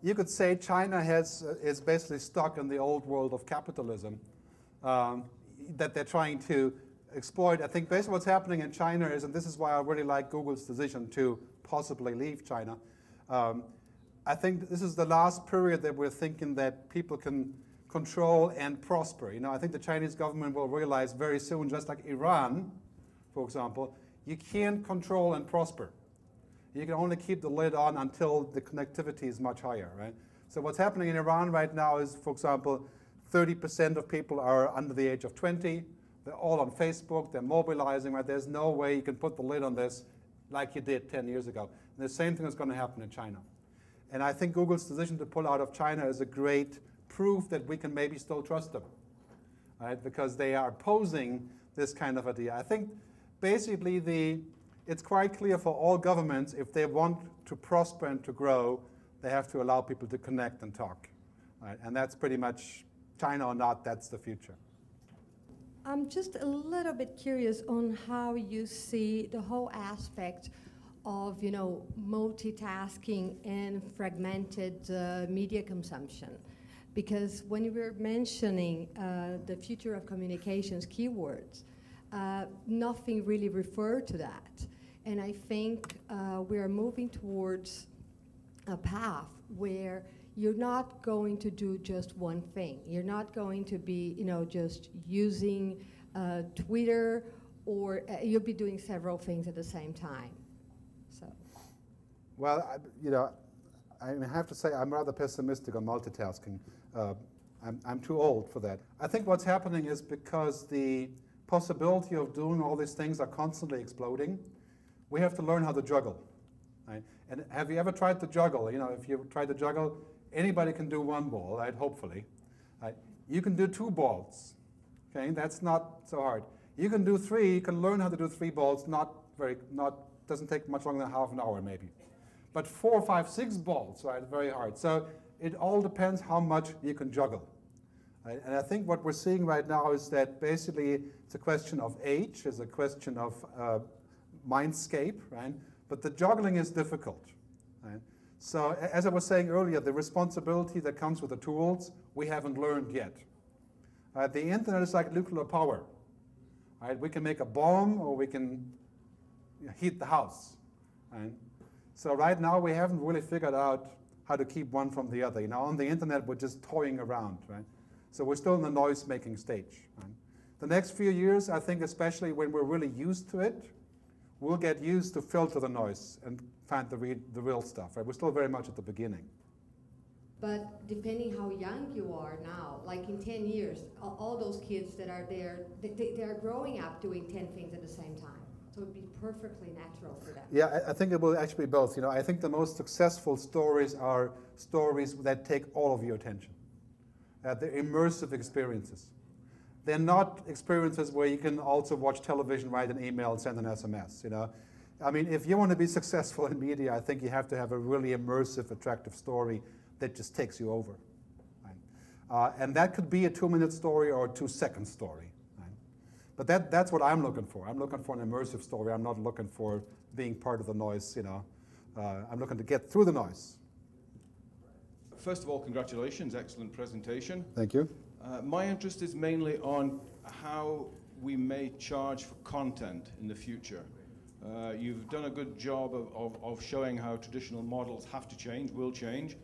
You could say China has, uh, is basically stuck in the old world of capitalism um, that they're trying to exploit. I think basically what's happening in China is, and this is why I really like Google's decision to possibly leave China. Um, I think this is the last period that we're thinking that people can control and prosper. You know, I think the Chinese government will realize very soon, just like Iran, for example, you can't control and prosper. You can only keep the lid on until the connectivity is much higher, right? So what's happening in Iran right now is, for example, 30% of people are under the age of 20. They're all on Facebook. They're mobilizing, right? There's no way you can put the lid on this like you did 10 years ago. And the same thing is going to happen in China. And I think Google's decision to pull out of China is a great proof that we can maybe still trust them, right? Because they are opposing this kind of idea. I think basically the, it's quite clear for all governments if they want to prosper and to grow, they have to allow people to connect and talk. Right? And that's pretty much China or not, that's the future. I'm just a little bit curious on how you see the whole aspect of you know multitasking and fragmented uh, media consumption. Because when you were mentioning uh, the future of communications keywords uh, nothing really referred to that. And i think uh, we are moving towards a path where you're not going to do just one thing you're not going to be you know just using uh, twitter or uh, you'll be doing several things at the same time So. well, I, you know, I have to say I'm rather pessimistic on multitasking. Uh, I'm, I'm too old for that. I think what's happening is because the possibility of doing all these things are constantly exploding, we have to learn how to juggle. Right? And have you ever tried to juggle? You know, if you try to juggle, anybody can do one ball, right? Hopefully. Right? You can do two balls. Okay, that's not so hard. You can do three. You can learn how to do three balls. Not very, not doesn't take much longer than half an hour, maybe but four, five, six balls, right? Very hard. So it all depends how much you can juggle. Right? And I think what we're seeing right now is that basically it's a question of age, it's a question of uh, mindscape, right? But the juggling is difficult, right? So as I was saying earlier, the responsibility that comes with the tools, we haven't learned yet. Uh, the internet is like nuclear power. Right? We can make a bomb or we can heat the house. Right? So right now we haven't really figured out how to keep one from the other. You know, on the internet we're just toying around, right? So we're still in the noise-making stage. Right? The next few years, I think, especially when we're really used to it, we'll get used to filter the noise and find the, re- the real stuff. Right? We're still very much at the beginning. But depending how young you are now, like in 10 years, all, those kids that are there, they, they are growing up doing 10 things at the same time. So it would be perfectly natural for them. Yeah, I, I think it will actually be both. You know, I think the most successful stories are stories that take all of your attention. Uh, they're immersive experiences. They're not experiences where you can also watch television, write an email, and send an SMS. You know, I mean, if you want to be successful in media, I think you have to have a really immersive, attractive story that just takes you over. Right? Uh, and that could be a two-minute story or a two-second story. But that, that's what I'm looking for. I'm looking for an immersive story. I'm not looking for being part of the noise, you know. Uh, I'm looking to get through the noise. First of all, congratulations, excellent presentation. Thank you. Uh, my interest is mainly on how we may charge for content in the future. Uh, you've done a good job of, of, of, showing how traditional models have to change, will change.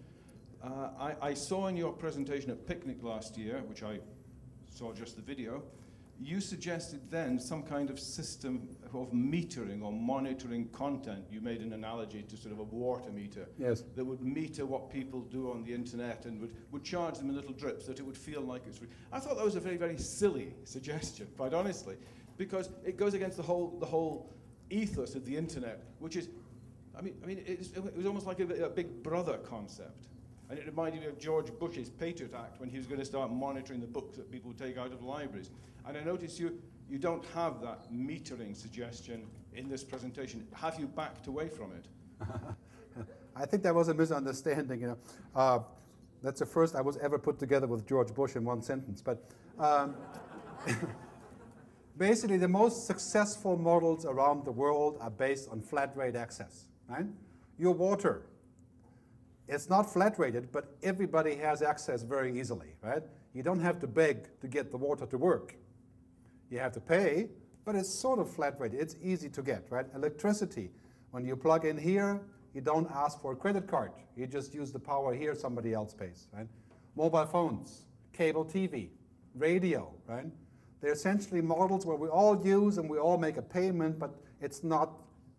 Uh, I, I saw in your presentation at Picnic last year, which I saw just the video, you suggested then some kind of system of metering or monitoring content. You made an analogy to sort of a water meter yes. that would meter what people do on the internet and would, would charge them in little drips that it would feel like it's free. I thought that was a very, very silly suggestion, quite honestly, because it goes against the whole, the whole ethos of the internet, which is, I mean, I mean it was almost like a, a big brother concept. And it reminded me of George Bush's Patriot Act when he was going to start monitoring the books that people take out of libraries. And I notice you, you don't have that metering suggestion in this presentation. Have you backed away from it? I think that was a misunderstanding. You know, uh, that's the first I was ever put together with George Bush in one sentence. But um, basically, the most successful models around the world are based on flat rate access. Right? Your water, it's not flat rated, but everybody has access very easily. Right? You don't have to beg to get the water to work. You have to pay, but it's sort of flat rated. It's easy to get. Right? Electricity, when you plug in here, you don't ask for a credit card. You just use the power here, somebody else pays, right? Mobile phones, cable TV, radio, right? They're essentially models where we all use and we all make a payment, but it's not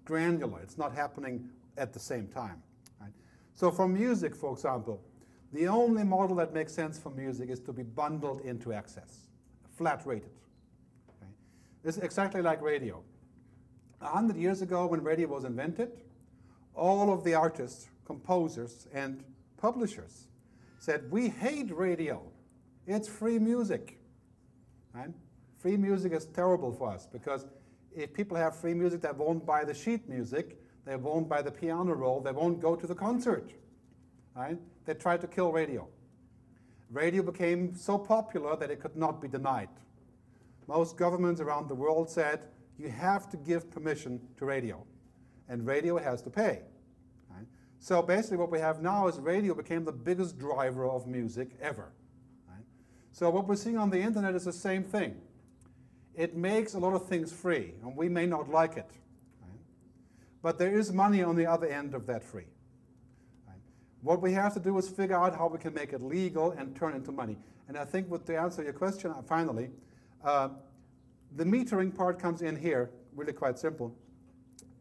granular. It's not happening at the same time. Right? So for music, for example, the only model that makes sense for music is to be bundled into access, flat rated. Okay? This is exactly like radio. A hundred years ago when radio was invented, all of the artists, composers, and publishers said, we hate radio. It's free music. Right? Free music is terrible for us because if people have free music, they won't buy the sheet music, they won't buy the piano roll, they won't go to the concert. Right? They tried to kill radio. Radio became so popular that it could not be denied. Most governments around the world said, you have to give permission to radio and radio has to pay. Right? So basically what we have now is radio became the biggest driver of music ever. Right? So what we're seeing on the internet is the same thing. It makes a lot of things free, and we may not like it. But there is money on the other end of that free. What we have to do is figure out how we can make it legal and turn into money. And I think with, to answer your question, uh, finally, uh, the metering part comes in here, really quite simple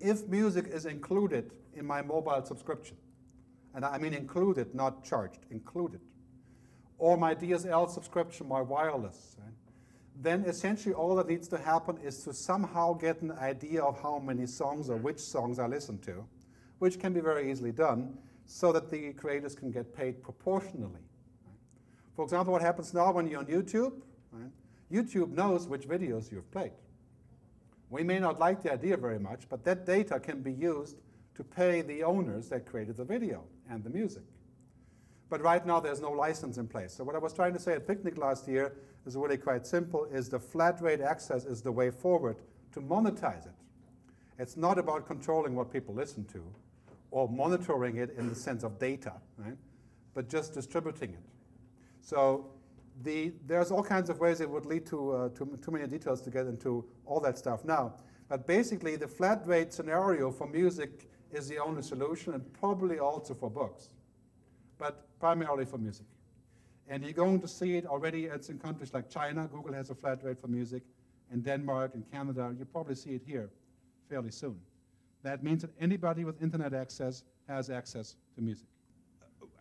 if music is included in my mobile subscription, and I mean included, not charged, included, or my DSL subscription, my wireless, right, then essentially all that needs to happen is to somehow get an idea of how many songs or which songs I listen to, which can be very easily done, so that the creators can get paid proportionally. For example, what happens now when you're on YouTube, right? YouTube knows which videos you've played. We may not like the idea very much, but that data can be used to pay the owners that created the video and the music. But right now there's no license in place. So what I was trying to say at Picnic last year is really quite simple, is the flat rate access is the way forward to monetize it. It's not about controlling what people listen to or monitoring it in the sense of data, right? but just distributing it. So the, there's all kinds of ways it would lead to, uh, too, too many details to get into all that stuff now. But basically, the flat rate scenario for music is the only solution, and probably also for books, but primarily for music. And you're going to see it already. It's in countries like China. Google has a flat rate for music. In Denmark and Canada, You'll probably see it here fairly soon. That means that anybody with internet access has access to music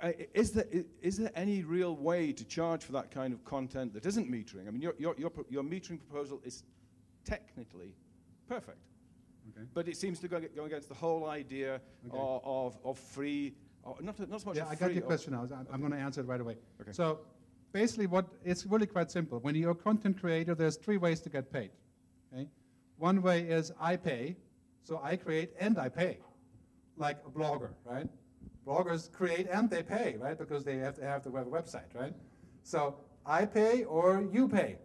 uh, uh, is there, is there any real way to charge for that kind of content that isn't metering? I mean, your, your, your, your metering proposal is technically perfect. Okay. But it seems to go, go against the whole idea okay. of, of, of, free, Oh, not, not so much Yeah, I got your question now. I'm, I'm going to answer it right away. Okay. So basically what, it's really quite simple. When you're a content creator, there's three ways to get paid. Okay? One way is I pay, so I create and I pay, like a blogger, right? bloggers create and they pay, right? Because they have to have to have a website, right? So I pay or you pay.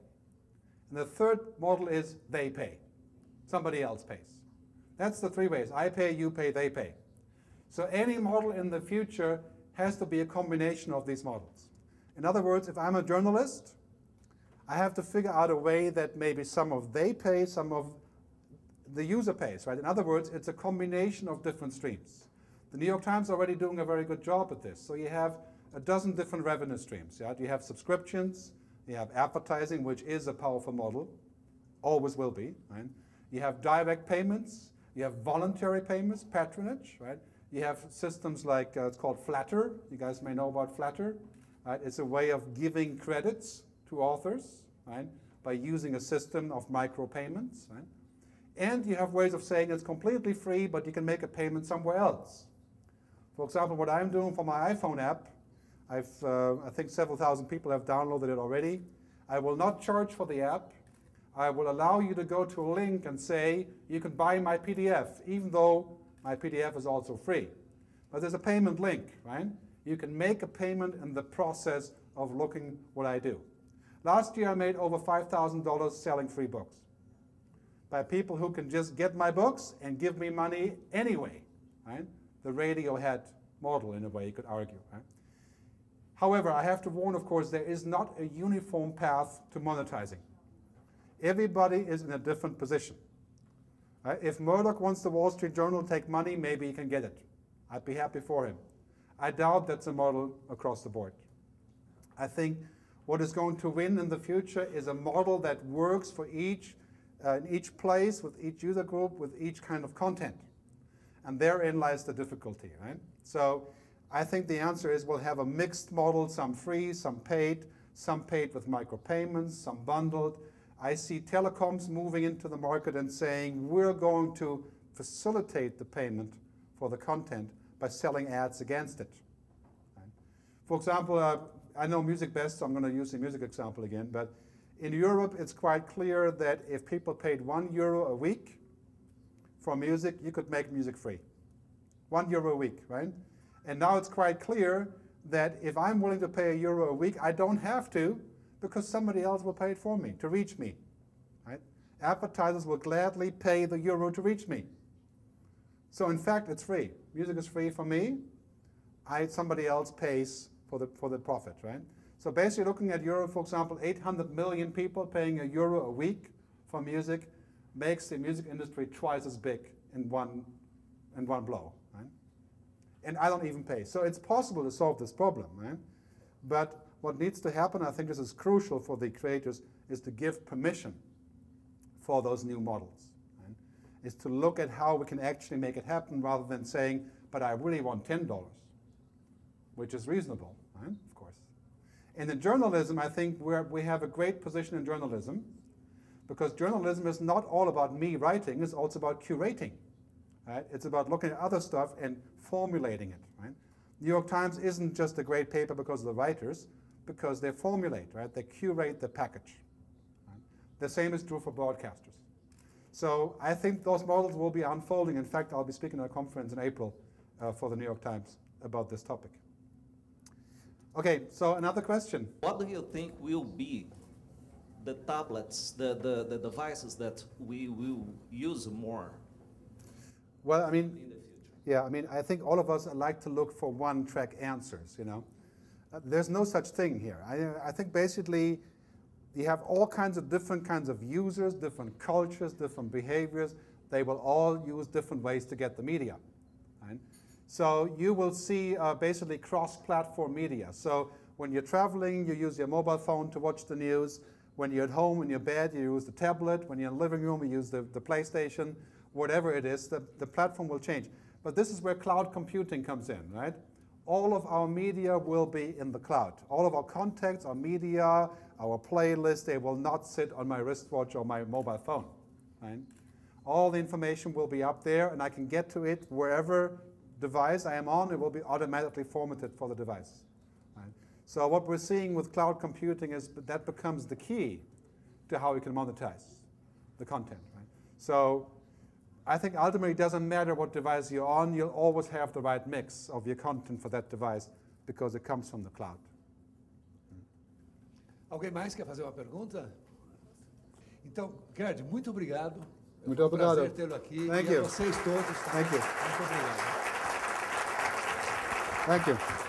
And the third model is they pay. Somebody else pays. That's the three ways. I pay, you pay, they pay. So any model in the future has to be a combination of these models. In other words, if I'm a journalist, I have to figure out a way that maybe some of they pay, some of the user pays, right? In other words, it's a combination of different streams. The New York Times is already doing a very good job at this. So you have a dozen different revenue streams. Yeah? You have subscriptions, you have advertising, which is a powerful model, always will be. Right? You have direct payments, you have voluntary payments, patronage, right? You have systems like, uh, it's called Flattr. You guys may know about Flattr. Right? It's a way of giving credits to authors, right? By using a system of micropayments, right? And you have ways of saying it's completely free, but you can make a payment somewhere else. For example, what I'm doing for my iPhone app, I've, uh, I think several thousand people have downloaded it already. I will not charge for the app. I will allow you to go to a link and say, you can buy my PDF, even though My PDF is also free. But there's a payment link, right? You can make a payment in the process of looking what I do. Last year I made over $5,000 selling free books by people who can just get my books and give me money anyway, right? The Radiohead model, in a way, you could argue, right? However, I have to warn, of course, there is not a uniform path to monetizing. Everybody is in a different position. Right? If Murdoch wants the Wall Street Journal to take money, maybe he can get it. I'd be happy for him. I doubt that's a model across the board. I think what is going to win in the future is a model that works for each, uh, in each place, with each user group, with each kind of content. And therein lies the difficulty, right? So I think the answer is we'll have a mixed model, some free, some paid, some paid with micropayments, some bundled. I see telecoms moving into the market and saying we're going to facilitate the payment for the content by selling ads against it. For example, uh, I know music best, so I'm going to use the music example again, but in Europe it's quite clear that if people paid one euro a week for music, you could make music free. One euro a week, right? And now it's quite clear that if I'm willing to pay a euro a week, I don't have to because somebody else will pay it for me to reach me. Right? Advertisers will gladly pay the euro to reach me. So in fact, it's free. Music is free for me. I, somebody else pays for the, for the profit, right? So basically looking at Europe, for example, 800 million people paying a euro a week for music makes the music industry twice as big in one, in one blow and I don't even pay. So it's possible to solve this problem, right? But what needs to happen, I think this is crucial for the creators, is to give permission for those new models. Right? Is to look at how we can actually make it happen rather than saying, but I really want $10, which is reasonable, right? Of course. And in journalism, I think we have a great position in journalism because journalism is not all about me writing, it's also about curating. Right? It's about looking at other stuff and formulating it. Right? New York Times isn't just a great paper because of the writers, because they formulate, right? They curate the package. Right? The same is true for broadcasters. So I think those models will be unfolding. In fact, I'll be speaking at a conference in April uh, for the New York Times about this topic. Okay, so another question. What do you think will be the tablets, the, the, the devices that we will use more well, I mean, yeah, I mean, I think all of us like to look for one-track answers, you know. There's no such thing here. I, I think basically you have all kinds of different kinds of users, different cultures, different behaviors. They will all use different ways to get the media. Right? So you will see uh, basically cross-platform media. So when you're traveling, you use your mobile phone to watch the news. When you're at home in your bed, you use the tablet. When you're in the living room, you use the, the PlayStation whatever it is, the, the platform will change. But this is where cloud computing comes in, right? All of our media will be in the cloud. All of our contacts, our media, our playlists, they will not sit on my wristwatch or my mobile phone, right? All the information will be up there and I can get to it wherever device I am on, it will be automatically formatted for the device. Right? So what we're seeing with cloud computing is that becomes the key to how we can monetize the content. Right? So I think ultimately it doesn't matter what device you're on, you'll always have the right mix of your content for that device because it comes from the cloud. Alguém mais quer fazer uma pergunta? Então, Gerd, muito obrigado. Muito é um obrigado. prazer tê-lo aqui. Thank e you. a vocês todos. Tá? Thank you. Muito obrigado. Thank you.